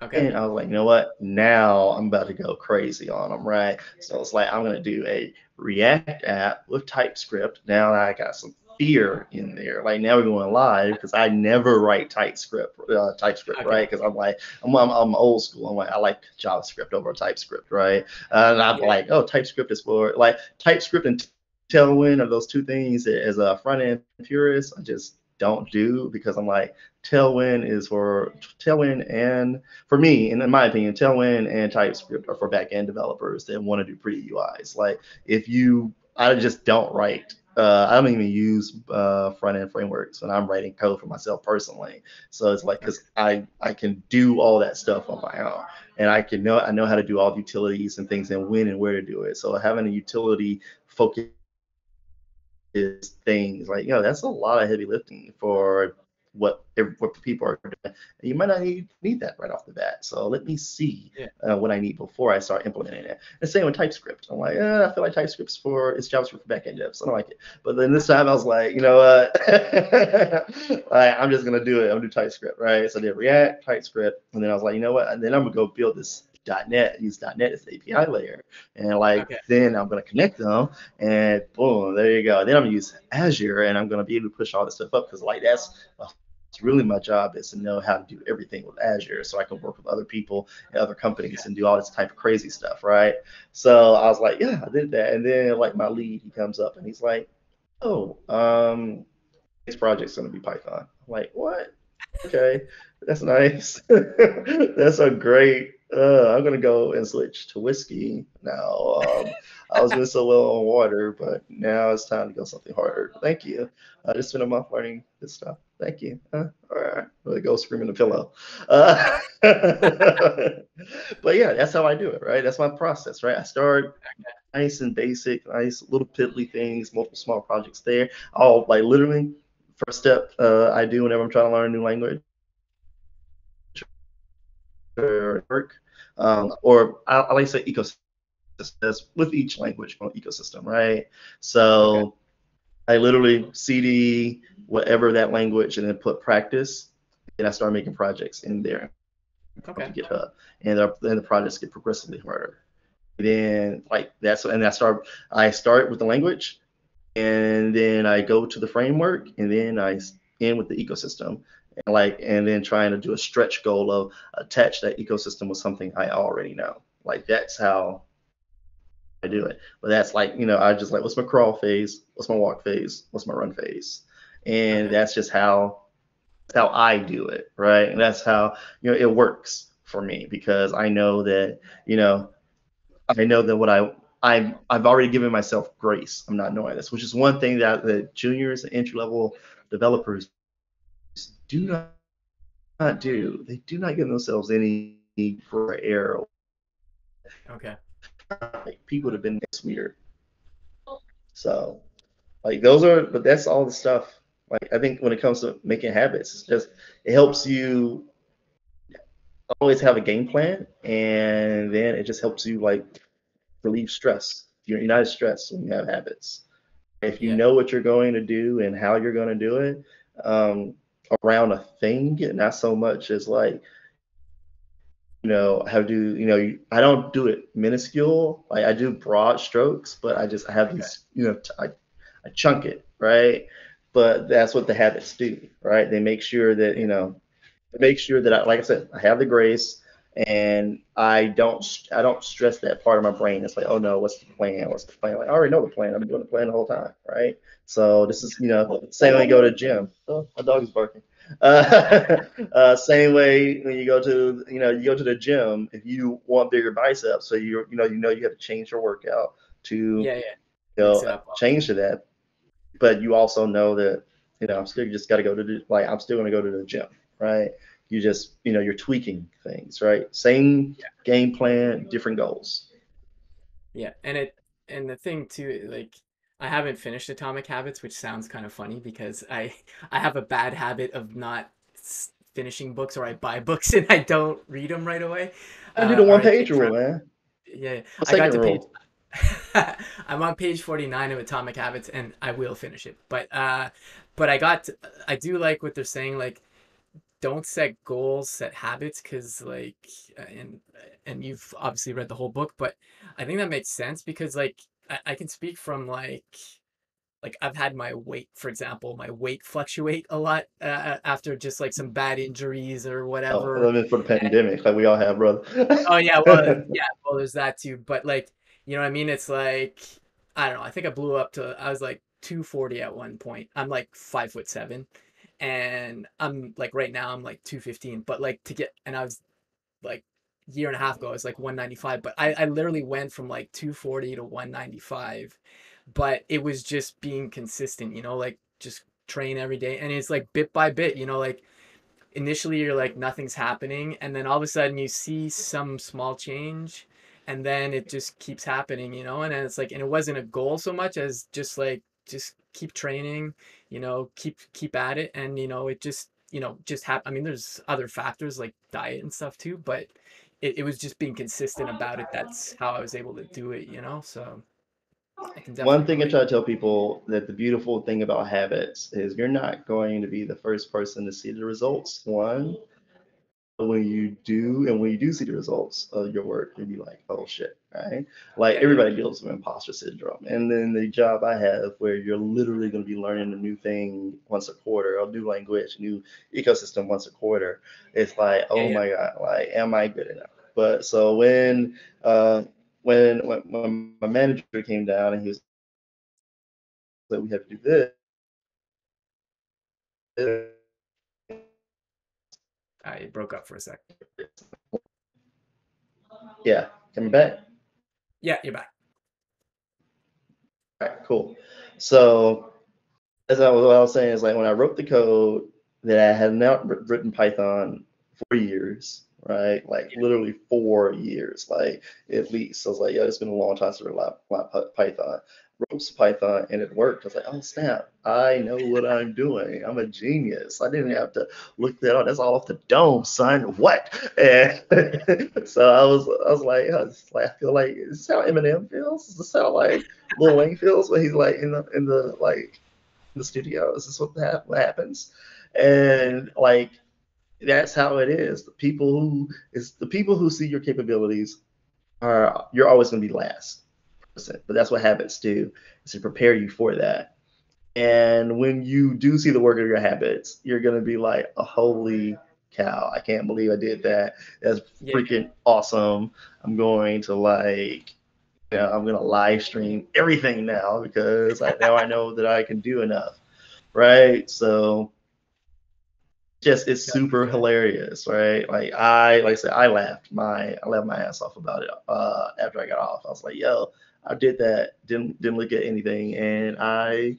A: Okay. And I was like, you know what? Now I'm about to go crazy on them, right? So it's like I'm gonna do a React app with TypeScript. Now I got some fear in there. Like now we're going live because I never write TypeScript, uh, TypeScript, okay. right? Because I'm like, I'm, I'm, I'm, old school. I'm like, I like JavaScript over TypeScript, right? Uh, and I'm yeah. like, oh, TypeScript is for like TypeScript and Tailwind are those two things as a front end purist. I just don't do because I'm like Tailwind is for Tailwind and for me, and in my opinion, Tailwind and TypeScript are for back end developers that want to do pretty UIs. Like if you, I just don't write uh, I don't even use uh, front end frameworks when I'm writing code for myself personally. So it's like because I I can do all that stuff on my own, and I can know I know how to do all the utilities and things and when and where to do it. So having a utility focus is things like you know that's a lot of heavy lifting for what what people are doing. You might not need, need that right off the bat. So let me see yeah. uh, what I need before I start implementing it. And same with TypeScript. I'm like, eh, I feel like TypeScript's for it's JavaScript for backend devs. I don't like it. But then this time I was like, you know what? I'm just gonna do it. I'm gonna do TypeScript, right? So I did React, TypeScript, and then I was like, you know what? And then I'm gonna go build this .NET, use .NET as the API layer, and like okay. then I'm gonna connect them, and boom, there you go. Then I'm gonna use Azure, and I'm gonna be able to push all this stuff up because like that's it's really my job is to know how to do everything with Azure, so I can work with other people and other companies and do all this type of crazy stuff, right? So I was like, yeah, I did that, and then like my lead, he comes up and he's like, oh, um, this project's gonna be Python. I'm like, what? Okay, that's nice. that's a great uh, I'm gonna go and switch to whiskey now. Um, I was doing so well on water, but now it's time to go something harder. Thank you. I just spent a month learning this stuff. Thank you. Uh, all right, go screaming the pillow. Uh, but yeah, that's how I do it, right? That's my process, right? I start nice and basic, nice little piddly things, multiple small projects there. All like literally, first step uh, I do whenever I'm trying to learn a new language or work, um, or I, I like to say ecosystem with each language ecosystem, right? So okay. I literally CD whatever that language and then put practice, and I start making projects in there.
B: Okay.
A: GitHub, and then the projects get progressively harder. And then like that's and I start I start with the language, and then I go to the framework, and then I end with the ecosystem, and like and then trying to do a stretch goal of attach that ecosystem with something I already know. Like that's how I do it. But that's like, you know, I just like what's my crawl phase, what's my walk phase, what's my run phase. And that's just how how I do it, right? And that's how, you know, it works for me because I know that, you know, I know that what I I'm I've already given myself grace. I'm not knowing this, which is one thing that the juniors and entry level developers do not, not do. They do not give themselves any for error.
B: Okay.
A: Like, people have been weird. So, like those are, but that's all the stuff. Like I think when it comes to making habits, it's just it helps you always have a game plan, and then it just helps you like relieve stress. You're not as stressed when you have habits. If you yeah. know what you're going to do and how you're going to do it, um, around a thing, not so much as like, you know, how do you know? I don't do it minuscule. Like I do broad strokes, but I just I have these, you know, I, I chunk it right. But that's what the habits do, right? They make sure that you know, make sure that I, like I said, I have the grace and I don't I don't stress that part of my brain. It's like, oh no, what's the plan? What's the plan? Like, I already know the plan. I've been doing the plan the whole time, right? So this is, you know, same way you go to gym. Oh, my dog is barking. Uh, uh, same way when you go to, you know, you go to the gym. If you want bigger biceps, so you, you know, you know, you have to change your workout to,
B: yeah, yeah,
A: you know, change to that. But you also know that, you know, I'm still just got to go to the, like, I'm still going to go to the gym, right? You just, you know, you're tweaking things, right? Same yeah. game plan, different goals.
B: Yeah, and it, and the thing too, like I haven't finished Atomic Habits, which sounds kind of funny because I I have a bad habit of not finishing books or I buy books and I don't read them right away.
A: I do the uh, one page rule, man.
B: Yeah, I got to page. I'm on page 49 of Atomic Habits and I will finish it. But uh but I got to, I do like what they're saying like don't set goals, set habits cuz like uh, and and you've obviously read the whole book, but I think that makes sense because like I, I can speak from like like I've had my weight, for example, my weight fluctuate a lot uh, uh after just like some bad injuries or oh, whatever.
A: Oh, for the pandemic, like we all have, brother.
B: oh yeah, well, uh, yeah, well, there's that too. But like, you know what I mean? It's like I don't know. I think I blew up to I was like 240 at one point. I'm like five foot seven, and I'm like right now I'm like 215. But like to get and I was like year and a half ago, I was like 195. But I, I literally went from like 240 to 195. But it was just being consistent, you know, like just train every day. And it's like bit by bit, you know, like initially you're like nothing's happening. And then all of a sudden you see some small change. And then it just keeps happening, you know, and it's like, and it wasn't a goal so much as just like, just keep training, you know, keep, keep at it. And, you know, it just, you know, just have, I mean, there's other factors like diet and stuff too, but it, it was just being consistent about it. That's how I was able to do it, you know? So I can
A: one thing I try to tell people that the beautiful thing about habits is you're not going to be the first person to see the results. One, when you do and when you do see the results of your work, you'll be like, oh shit, right? Like everybody deals with imposter syndrome. And then the job I have where you're literally going to be learning a new thing once a quarter, a new language, new ecosystem once a quarter. It's like, oh yeah, my God, like, am I good enough? But so when, uh, when, when, when my manager came down and he was like, we have to do this,
B: I broke up for a second.
A: Yeah, coming back.
B: Yeah, you're back.
A: All right, cool. So as I was, what I was saying is like when I wrote the code that I had not written Python for years, right? Like literally four years, like at least. I was like, yeah, it's been a long time since I learned Python some Python and it worked. I was like, oh snap, I know what I'm doing. I'm a genius. I didn't have to look that up. That's all off the dome, son. What? And so I was I was like, I, was like, I feel like is how Eminem feels? Does this sound like Lil Wayne feels when he's like in the in the like in the studio? Is this what, what happens? And like that's how it is. The people who is the people who see your capabilities are you're always gonna be last but that's what habits do is to prepare you for that. And when you do see the work of your habits, you're gonna be like, oh, holy cow, I can't believe I did that. That's yeah. freaking awesome. I'm going to like you know, I'm gonna live stream everything now because I, now I know that I can do enough, right? So just it's super hilarious, right? Like I like I said, I laughed my I laughed my ass off about it uh, after I got off. I was like, yo, I did that, didn't didn't look at anything, and I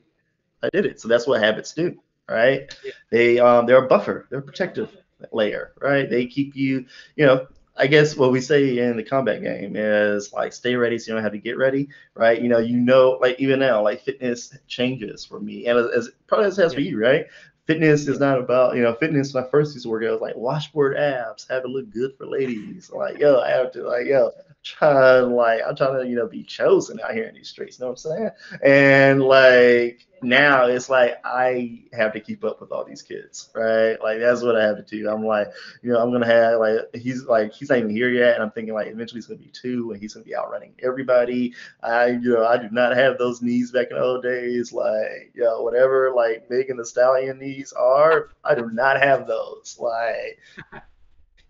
A: I did it. So that's what habits do, right? Yeah. They um they're a buffer, they're a protective layer, right? They keep you, you know, I guess what we say in the combat game is like stay ready so you don't have to get ready, right? You know, you know, like even now, like fitness changes for me, and as, as probably as it has yeah. for you, right? Fitness is not about, you know, fitness. When I first used to work, I was like washboard abs, have to look good for ladies. Like, yo, I have to, like, yo, trying like I'm trying to you know be chosen out here in these streets. You know what I'm saying? And like now it's like I have to keep up with all these kids, right? Like that's what I have to do. I'm like, you know, I'm gonna have like he's like he's not even here yet, and I'm thinking like eventually he's gonna be two, and he's gonna be outrunning everybody. I you know I do not have those knees back in the old days, like you know whatever like Megan Thee Stallion knees are. I do not have those. Like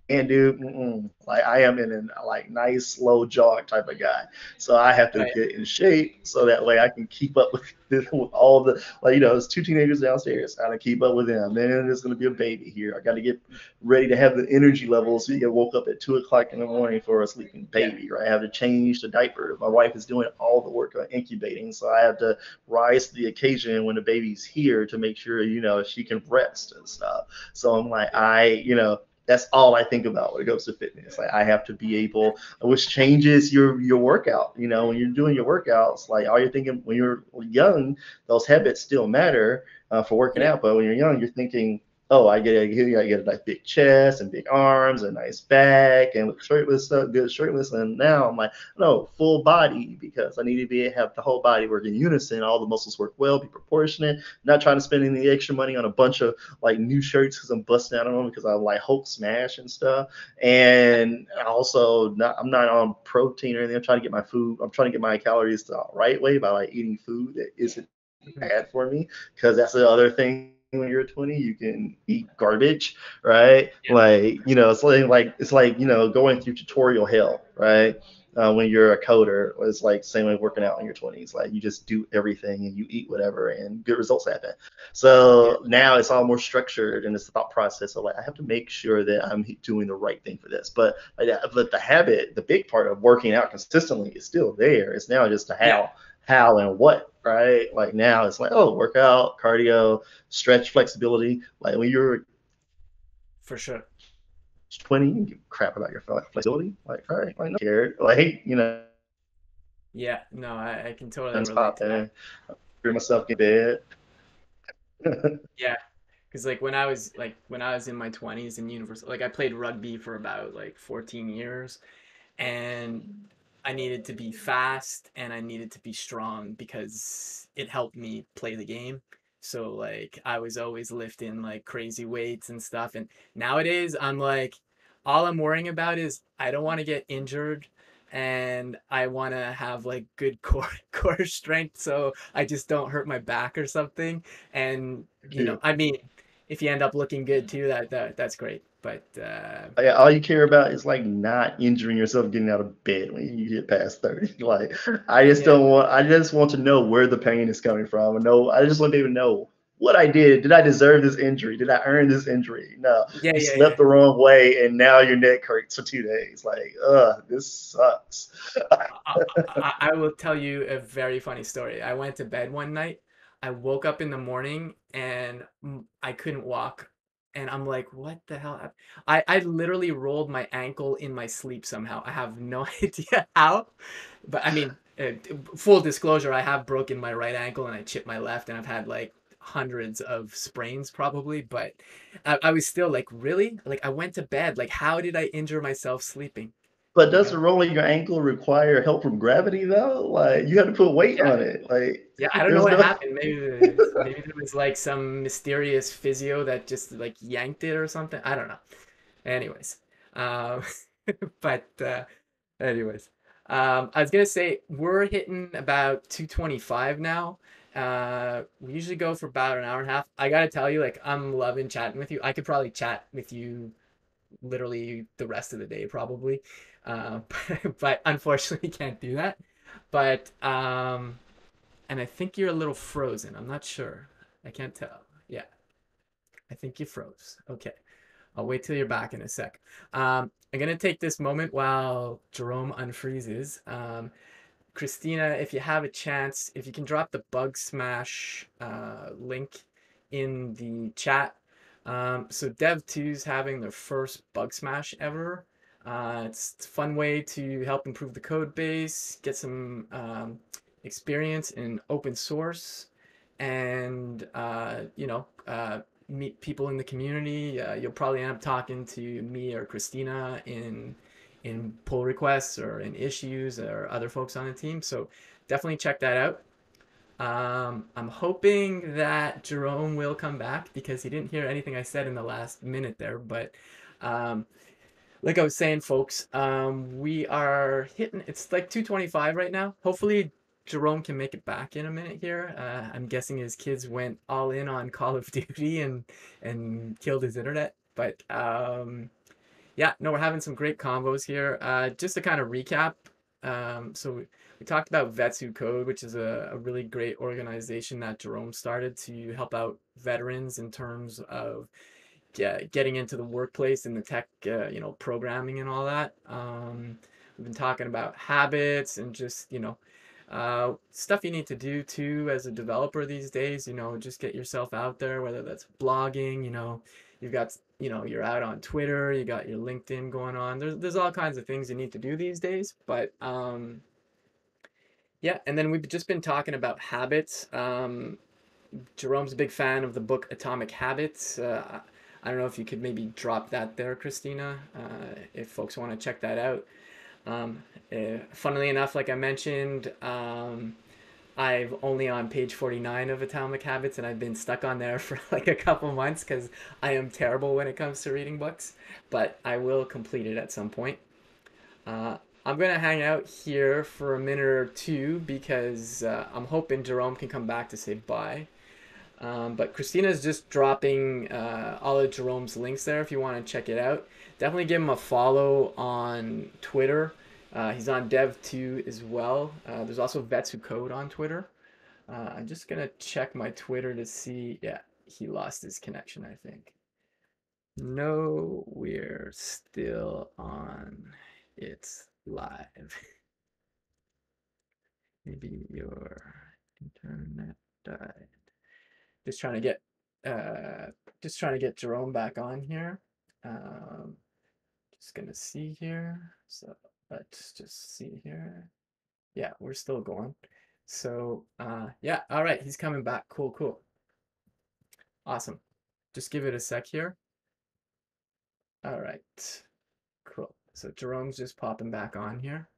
A: and dude, mm-mm. like I am in a like nice slow jog type of guy, so I have to right. get in shape so that way I can keep up with, with all the like you know, there's two teenagers downstairs. I gotta keep up with them. Then there's gonna be a baby here. I gotta get ready to have the energy levels. So you get woke up at two o'clock in the morning for a sleeping baby, right? I have to change the diaper. My wife is doing all the work on incubating, so I have to rise to the occasion when the baby's here to make sure you know she can rest and stuff. So I'm like, I you know that's all I think about when it comes to fitness. Like I have to be able, which changes your your workout. You know, when you're doing your workouts, like all you're thinking when you're young, those habits still matter uh, for working out. But when you're young, you're thinking, oh, I get a, I get a nice big chest and big arms and nice back and shirtless stuff, good shirtless. And now I'm like, no, full body because I need to be have the whole body work in unison. All the muscles work well, be proportionate. Not trying to spend any extra money on a bunch of like new shirts because I'm busting out on them because I like Hulk smash and stuff. And also, not, I'm not on protein or anything. I'm trying to get my food. I'm trying to get my calories the right way by like eating food that isn't bad for me because that's the other thing when you're 20 you can eat garbage right? Yeah. like you know it's like like it's like you know going through tutorial hell right? Uh, when you're a coder it's like same way working out in your 20s like you just do everything and you eat whatever and good results happen. So yeah. now it's all more structured and it's the thought process of like i have to make sure that i'm doing the right thing for this. But but the habit the big part of working out consistently is still there. It's now just a how yeah. how and what, right? Like now it's like, oh, workout, cardio, stretch, flexibility. Like when you're
B: for sure
A: 20, you give crap about your flexibility. Like, all right, like, no care. Like, you know.
B: Yeah, no, I, I can totally relate to that.
A: Free myself in bed.
B: yeah, because like when I was like when I was in my 20s in university, like I played rugby for about like 14 years, and I needed to be fast and I needed to be strong because it helped me play the game. So like I was always lifting like crazy weights and stuff. And nowadays I'm like, all I'm worrying about is I don't want to get injured and I want to have like good core core strength so I just don't hurt my back or something. And you know, I mean, if you end up looking good too, that, that that's great. But uh,
A: all you care about is like not injuring yourself getting out of bed when you get past thirty. Like I just yeah. don't want. I just want to know where the pain is coming from. I know. I just want to even know what I did. Did I deserve this injury? Did I earn this injury? No.
B: Yeah,
A: you
B: yeah,
A: slept
B: yeah.
A: the wrong way, and now your neck hurts for two days. Like, ugh, this sucks.
B: I, I, I will tell you a very funny story. I went to bed one night. I woke up in the morning and I couldn't walk. And I'm like, what the hell? I, I literally rolled my ankle in my sleep somehow. I have no idea how. But I mean, uh, full disclosure, I have broken my right ankle and I chipped my left, and I've had like hundreds of sprains probably. But I, I was still like, really? Like, I went to bed. Like, how did I injure myself sleeping?
A: But does
B: know?
A: rolling your ankle require help from gravity though? Like, you have to put weight
B: Yeah.
A: on it. Like,
B: Yeah, I don't know what
A: no.
B: happened. Maybe the, maybe there was like some mysterious physio that just like yanked it or something. I don't know. Anyways, um, but uh, anyways, um, I was gonna say we're hitting about 225 now. Uh, we usually go for about an hour and a half. I gotta tell you, like, I'm loving chatting with you. I could probably chat with you literally the rest of the day, probably. Uh, but, but unfortunately, can't do that. But um. And I think you're a little frozen. I'm not sure. I can't tell. Yeah, I think you froze. Okay. I'll wait till you're back in a sec. Um, I'm gonna take this moment while Jerome unfreezes. Um, Christina, if you have a chance, if you can drop the Bug Smash uh, link in the chat. Um, so dev.to's having their first Bug Smash ever. Uh, it's a fun way to help improve the code base, get some um, experience in open source, and uh, you know, uh, meet people in the community. Uh, you'll probably end up talking to me or Christina in in pull requests or in issues or other folks on the team. So definitely check that out. Um, I'm hoping that Jerome will come back because he didn't hear anything I said in the last minute there. But um, like I was saying, folks, um, we are hitting. It's like 2:25 right now. Hopefully, Jerome can make it back in a minute here. Uh, I'm guessing his kids went all in on Call of Duty and and killed his internet. But um, yeah, no, we're having some great combos here. Uh, just to kind of recap, um, so we, we talked about Vets Who Code, which is a, a really great organization that Jerome started to help out veterans in terms of get, getting into the workplace and the tech, uh, you know, programming and all that. Um, we've been talking about habits and just, you know, uh, stuff you need to do too as a developer these days. You know, just get yourself out there, whether that's blogging, you know, you've got, you know, you're out on Twitter, you got your LinkedIn going on. There's there's all kinds of things you need to do these days. But um, yeah, and then we've just been talking about habits. Um, Jerome's a big fan of the book Atomic Habits. Uh, I don't know if you could maybe drop that there, Christina, uh, if folks want to check that out. Um, uh, funnily enough, like I mentioned, um, I've only on page 49 of Atomic Habits, and I've been stuck on there for like a couple months because I am terrible when it comes to reading books, but I will complete it at some point. Uh, I'm gonna hang out here for a minute or two because uh, I'm hoping Jerome can come back to say bye. Um, but Christina's just dropping uh, all of Jerome's links there if you want to check it out. Definitely give him a follow on Twitter. Uh, he's on dev.to as well. Uh, there's also Vets Who Code on Twitter. Uh, I'm just gonna check my Twitter to see. Yeah, he lost his connection, I think. No, we're still on. It's live. Maybe your internet died. Just trying to get uh just trying to get Jerome back on here. Um just gonna see here. So let's just see here. Yeah, we're still going. So uh yeah, all right, he's coming back. Cool, cool. Awesome. Just give it a sec here. All right. Cool. So Jerome's just popping back on here.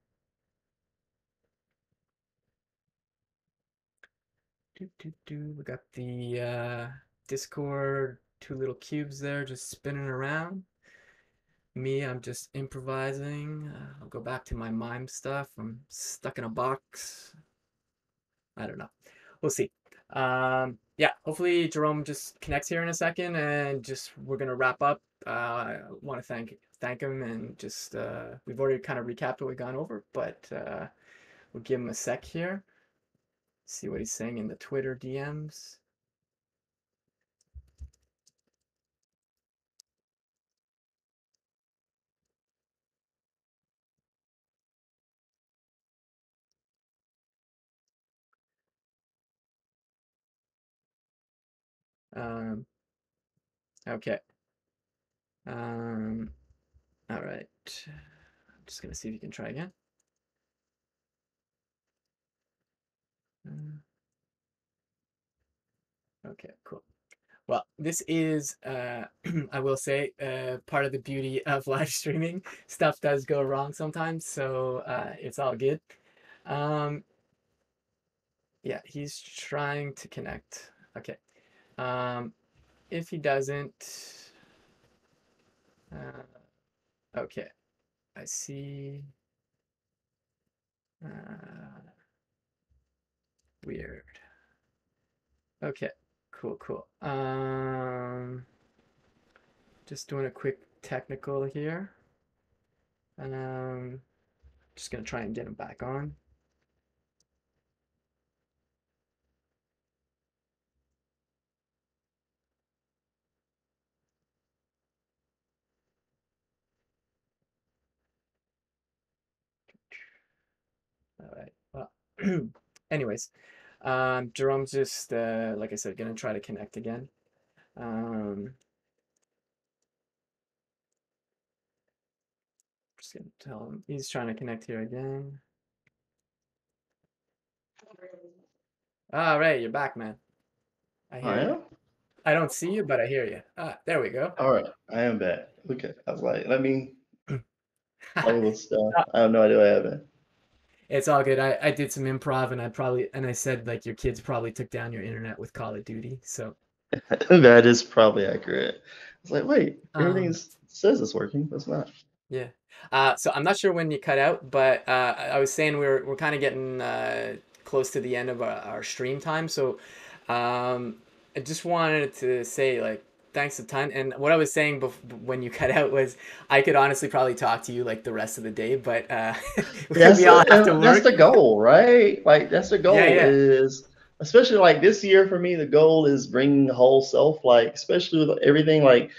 B: Do, do, do. We got the uh, Discord, two little cubes there just spinning around. Me, I'm just improvising. Uh, I'll go back to my mime stuff. I'm stuck in a box. I don't know. We'll see. Um, yeah, hopefully Jerome just connects here in a second, and just we're gonna wrap up. Uh, I want to thank thank him, and just uh, we've already kind of recapped what we've gone over, but uh, we'll give him a sec here. See what he's saying in the Twitter DMs. Um, okay. Um, all right. I'm just going to see if you can try again. Okay, cool. Well, this is, uh, I will say, uh, part of the beauty of live streaming. Stuff does go wrong sometimes, so uh, it's all good. Um, yeah, he's trying to connect. Okay. Um, if he doesn't, uh, okay, I see. Uh, weird. Okay, cool, cool. Um, just doing a quick technical here. Um, just gonna try and get him back on. All right. Well, anyways, um, Jerome's just uh, like I said, gonna try to connect again. Um, just gonna tell him he's trying to connect here again. All right, you're back, man. I hear
A: I
B: you. I don't see you, but I hear you. Ah, there we go.
A: All right, I am back. Okay, I was like, let me play with stuff. I have no idea what happened.
B: It's all good. I, I did some improv and I probably and I said like your kids probably took down your internet with Call of Duty. So
A: that is probably accurate. It's like, wait, everything
B: um
A: is, says it's working, but it's not.
B: yeah. Uh so I'm not sure when you cut out, but uh I I was saying we're we're kind of getting uh close to the end of our, our stream time. So um I just wanted to say like thanks a ton. And what I was saying bef- when you cut out was I could honestly probably talk to you like the rest of the day, but uh
A: That's
B: we all
A: the,
B: have to
A: and that's the goal, right? Like that's the goal
B: Yeah, yeah.
A: is especially like this year for me, the goal is bringing the whole self, like especially with everything like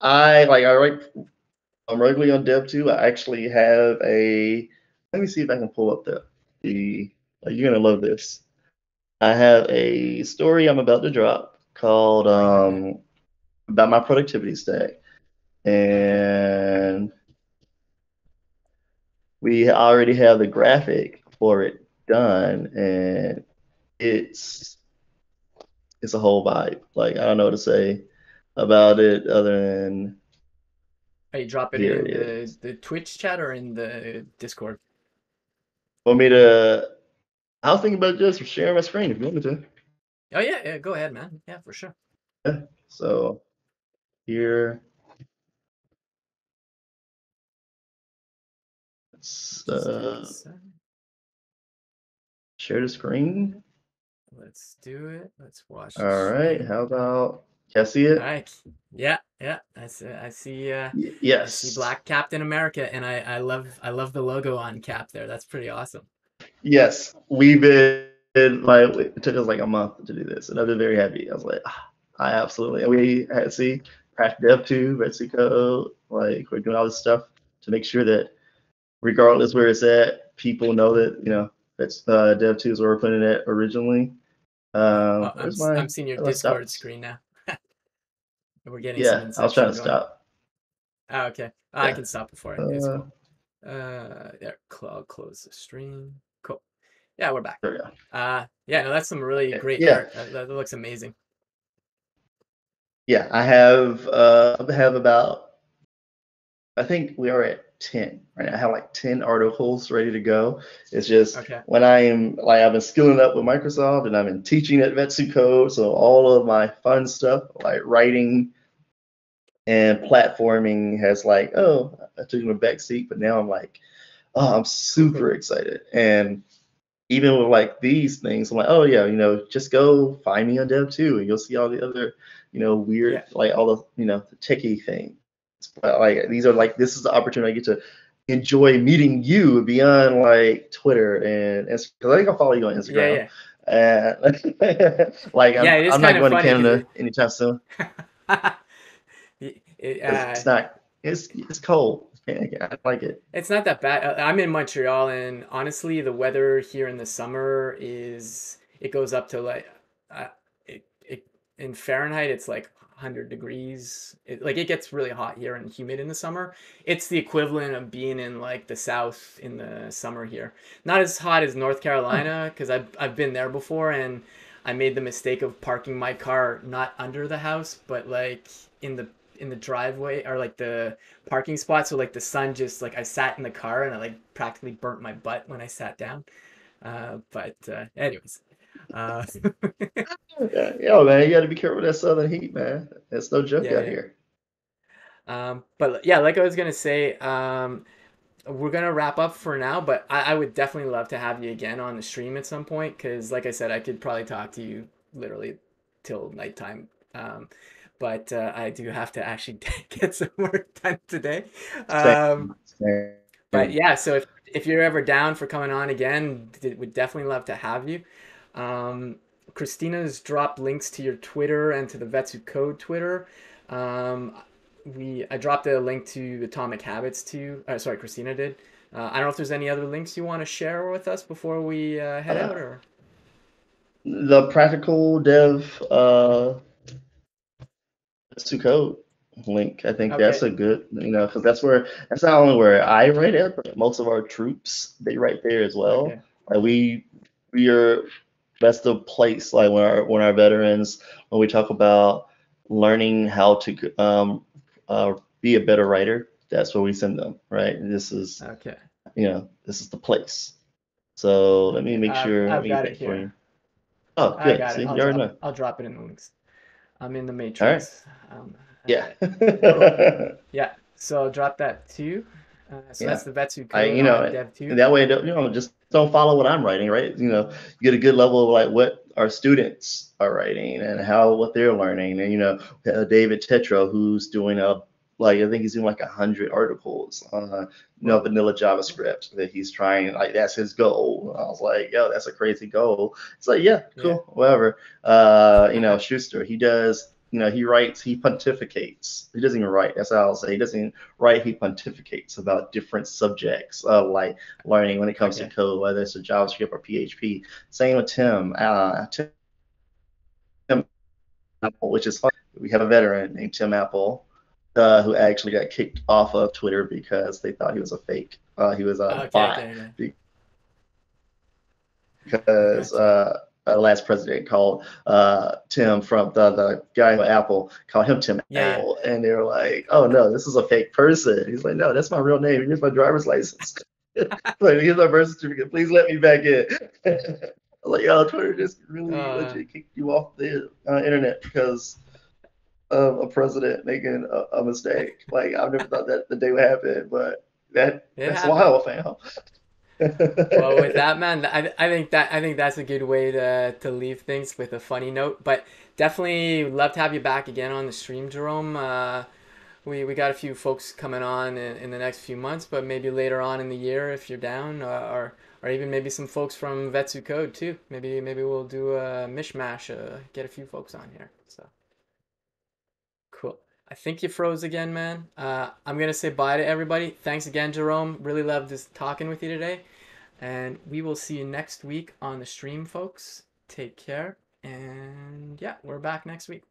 A: I like I write I'm regularly on dev.to. I actually have a let me see if I can pull up the the like, you're gonna love this. I have a story I'm about to drop called um about my productivity stack. And we already have the graphic for it done and it's it's a whole vibe. Like I don't know what to say about it other than
B: Are you dropping
A: here
B: it
A: it
B: in the, the Twitch chat or in the Discord?
A: Want me to I was thinking about just sharing my screen if you want me to.
B: Oh yeah, yeah, go ahead, man. Yeah, for sure.
A: Yeah. So here let's
B: Just give me a
A: uh, share the screen.
B: Let's do it. Let's watch
A: All right. How about can I see it?
B: right. Yeah, yeah. I see. I see. Uh,
A: Y-
B: I see
A: yes.
B: Black Captain America, and I I love I love the logo on Cap there. That's pretty awesome.
A: Yes. We've been like it took us like a month to do this, and I've been very happy. I was like, ah, I absolutely. And we had see Crash dev.to, Red Code, like we're doing all this stuff to make sure that regardless where it's at, people know that you know that's uh, dev.to is where we're putting it at originally.
B: Oh,
A: Um,
B: I'm s- I'm seeing your? Discord screen now. We're getting some
A: Yeah, I was trying to
B: going.
A: stop.
B: Ah, okay. Ah, I can stop before. It's
A: Uh,
B: cool. Uh, there. I'll close the stream. Cool. Yeah, we're back.
A: there we go.
B: Uh, yeah, no, that's some really
A: Yeah,
B: great
A: yeah.
B: art. That, that looks amazing.
A: Yeah, I have uh I have about I think we are at 10 right now. I have like 10 articles ready to go. It's just
B: Okay.
A: when I am like I've been skilling up with Microsoft and I've been teaching at Vets Who Code, so all of my fun stuff like writing and platforming has like, oh, I took a back seat, but now I'm like, oh, I'm super excited. And even with like these things, I'm like, oh yeah, you know, just go find me on dev.to and you'll see all the other, you know, weird
B: Yeah.
A: like all the, you know, the techie things. But like these are like this is the opportunity I get to enjoy meeting you beyond like Twitter and Instagram. Because I think I'll follow you on Instagram.
B: yeah.
A: And like I'm
B: Yeah,
A: I'm not going to Canada anytime soon.
B: it,
A: 'cause
B: uh,
A: it's not it's it's cold. I I like it.
B: it's not that bad. I'm in Montreal, and honestly, the weather here in the summer is it goes up to like uh, it, it in Fahrenheit, it's like 100 degrees. It, like it gets really hot here and humid in the summer. It's the equivalent of being in like the South in the summer here. Not as hot as North Carolina because I've I've been there before and I made the mistake of parking my car not under the house but like in the in the driveway or like the parking spot so like the sun just like I sat in the car and I like practically burnt my butt when I sat down. Uh, but uh, anyways, uh,
A: yeah, yo, man, you got to be careful with that southern heat, man. It's no joke
B: Yeah,
A: out
B: yeah.
A: here.
B: Um, but yeah, like I was gonna say, um, we're gonna wrap up for now. But I, I would definitely love to have you again on the stream at some point because, like I said, I could probably talk to you literally till nighttime. Um, but uh, I do have to actually get some work done today. Um, but yeah, so if if you're ever down for coming on again, d- would definitely love to have you. Um, Christina's dropped links to your Twitter and to the Vets Who Code Twitter. Um, we I dropped a link to Atomic Habits too. Uh, sorry, Christina did. Uh, I don't know if there's any other links you want to share with us before we uh, head
A: Uh,
B: out, or
A: the practical dev to code link. I think that's a good, you know, because that's where that's not only where I write it, but most of our troops they write there as well.
B: okay,
A: Like we we are that's the place like when our when our veterans when we talk about learning how to um, uh, be a better writer, that's where we send them, right? And this is
B: okay,
A: you know this is the place. So let me
B: okay.
A: make
B: I've
A: sure.
B: I've
A: me
B: got it here.
A: Oh, good. See.
B: I'll
A: you already know.
B: I'll drop it in the links. I'm in the
A: right.
B: matrix. Um,
A: Yeah.
B: okay, cool. Yeah, so I'll drop that too. Uh, so
A: Yeah.
B: that's the Vets Who
A: I,
B: code
A: you know,
B: dev.to.
A: that way, don't, you know, just don't follow what I'm writing, right? You know, you get a good level of like what our students are writing and how what they're learning. And you know, uh, David Tetro, who's doing a like I think he's doing like a hundred articles on uh, you know vanilla JavaScript that he's trying like that's his goal. And I was like, yo, that's a crazy goal. It's like, yeah,
B: Yeah.
A: cool, whatever. Uh, you know, Schuster, he does. You know, he writes, he pontificates. He doesn't even write. That's how I'll say. He doesn't even write. He pontificates about different subjects, uh, like learning when it comes to code, whether it's a JavaScript or PHP. Same with Tim. Uh, Tim Apple, which is fun. We have a veteran named Tim Apple, uh, who actually got kicked off of Twitter because they thought he was a fake. Uh, he was a
B: Okay,
A: bot because uh, our last president called uh, Tim from the, the guy at Apple called him Tim
B: Yeah.
A: Apple, and they were like, "Oh no, this is a fake person." He's like, "No, that's my real name. Here's my driver's license. like, here's my birth certificate. Please let me back in." I was like, "Yo, Twitter just really
B: Uh,
A: legit kicked you off the uh, internet because of a president making a, a mistake." Like, I've never thought that the day would happen, but that
B: it
A: that's
B: happened.
A: wild, fam.
B: Well, with that, man, I, I think that I think that's a good way to to leave things with a funny note. But definitely love to have you back again on the stream, Jerome. Uh, we we got a few folks coming on in, in the next few months, but maybe later on in the year if you're down, uh, or or even maybe some folks from Vets Who Code too. Maybe maybe we'll do a mishmash, uh, get a few folks on here. I think you froze again, man. Uh, I'm gonna say bye to everybody. Thanks again, Jerome. Really loved this talking with you today. And we will see you next week on the stream, folks. Take care. And yeah, we're back next week.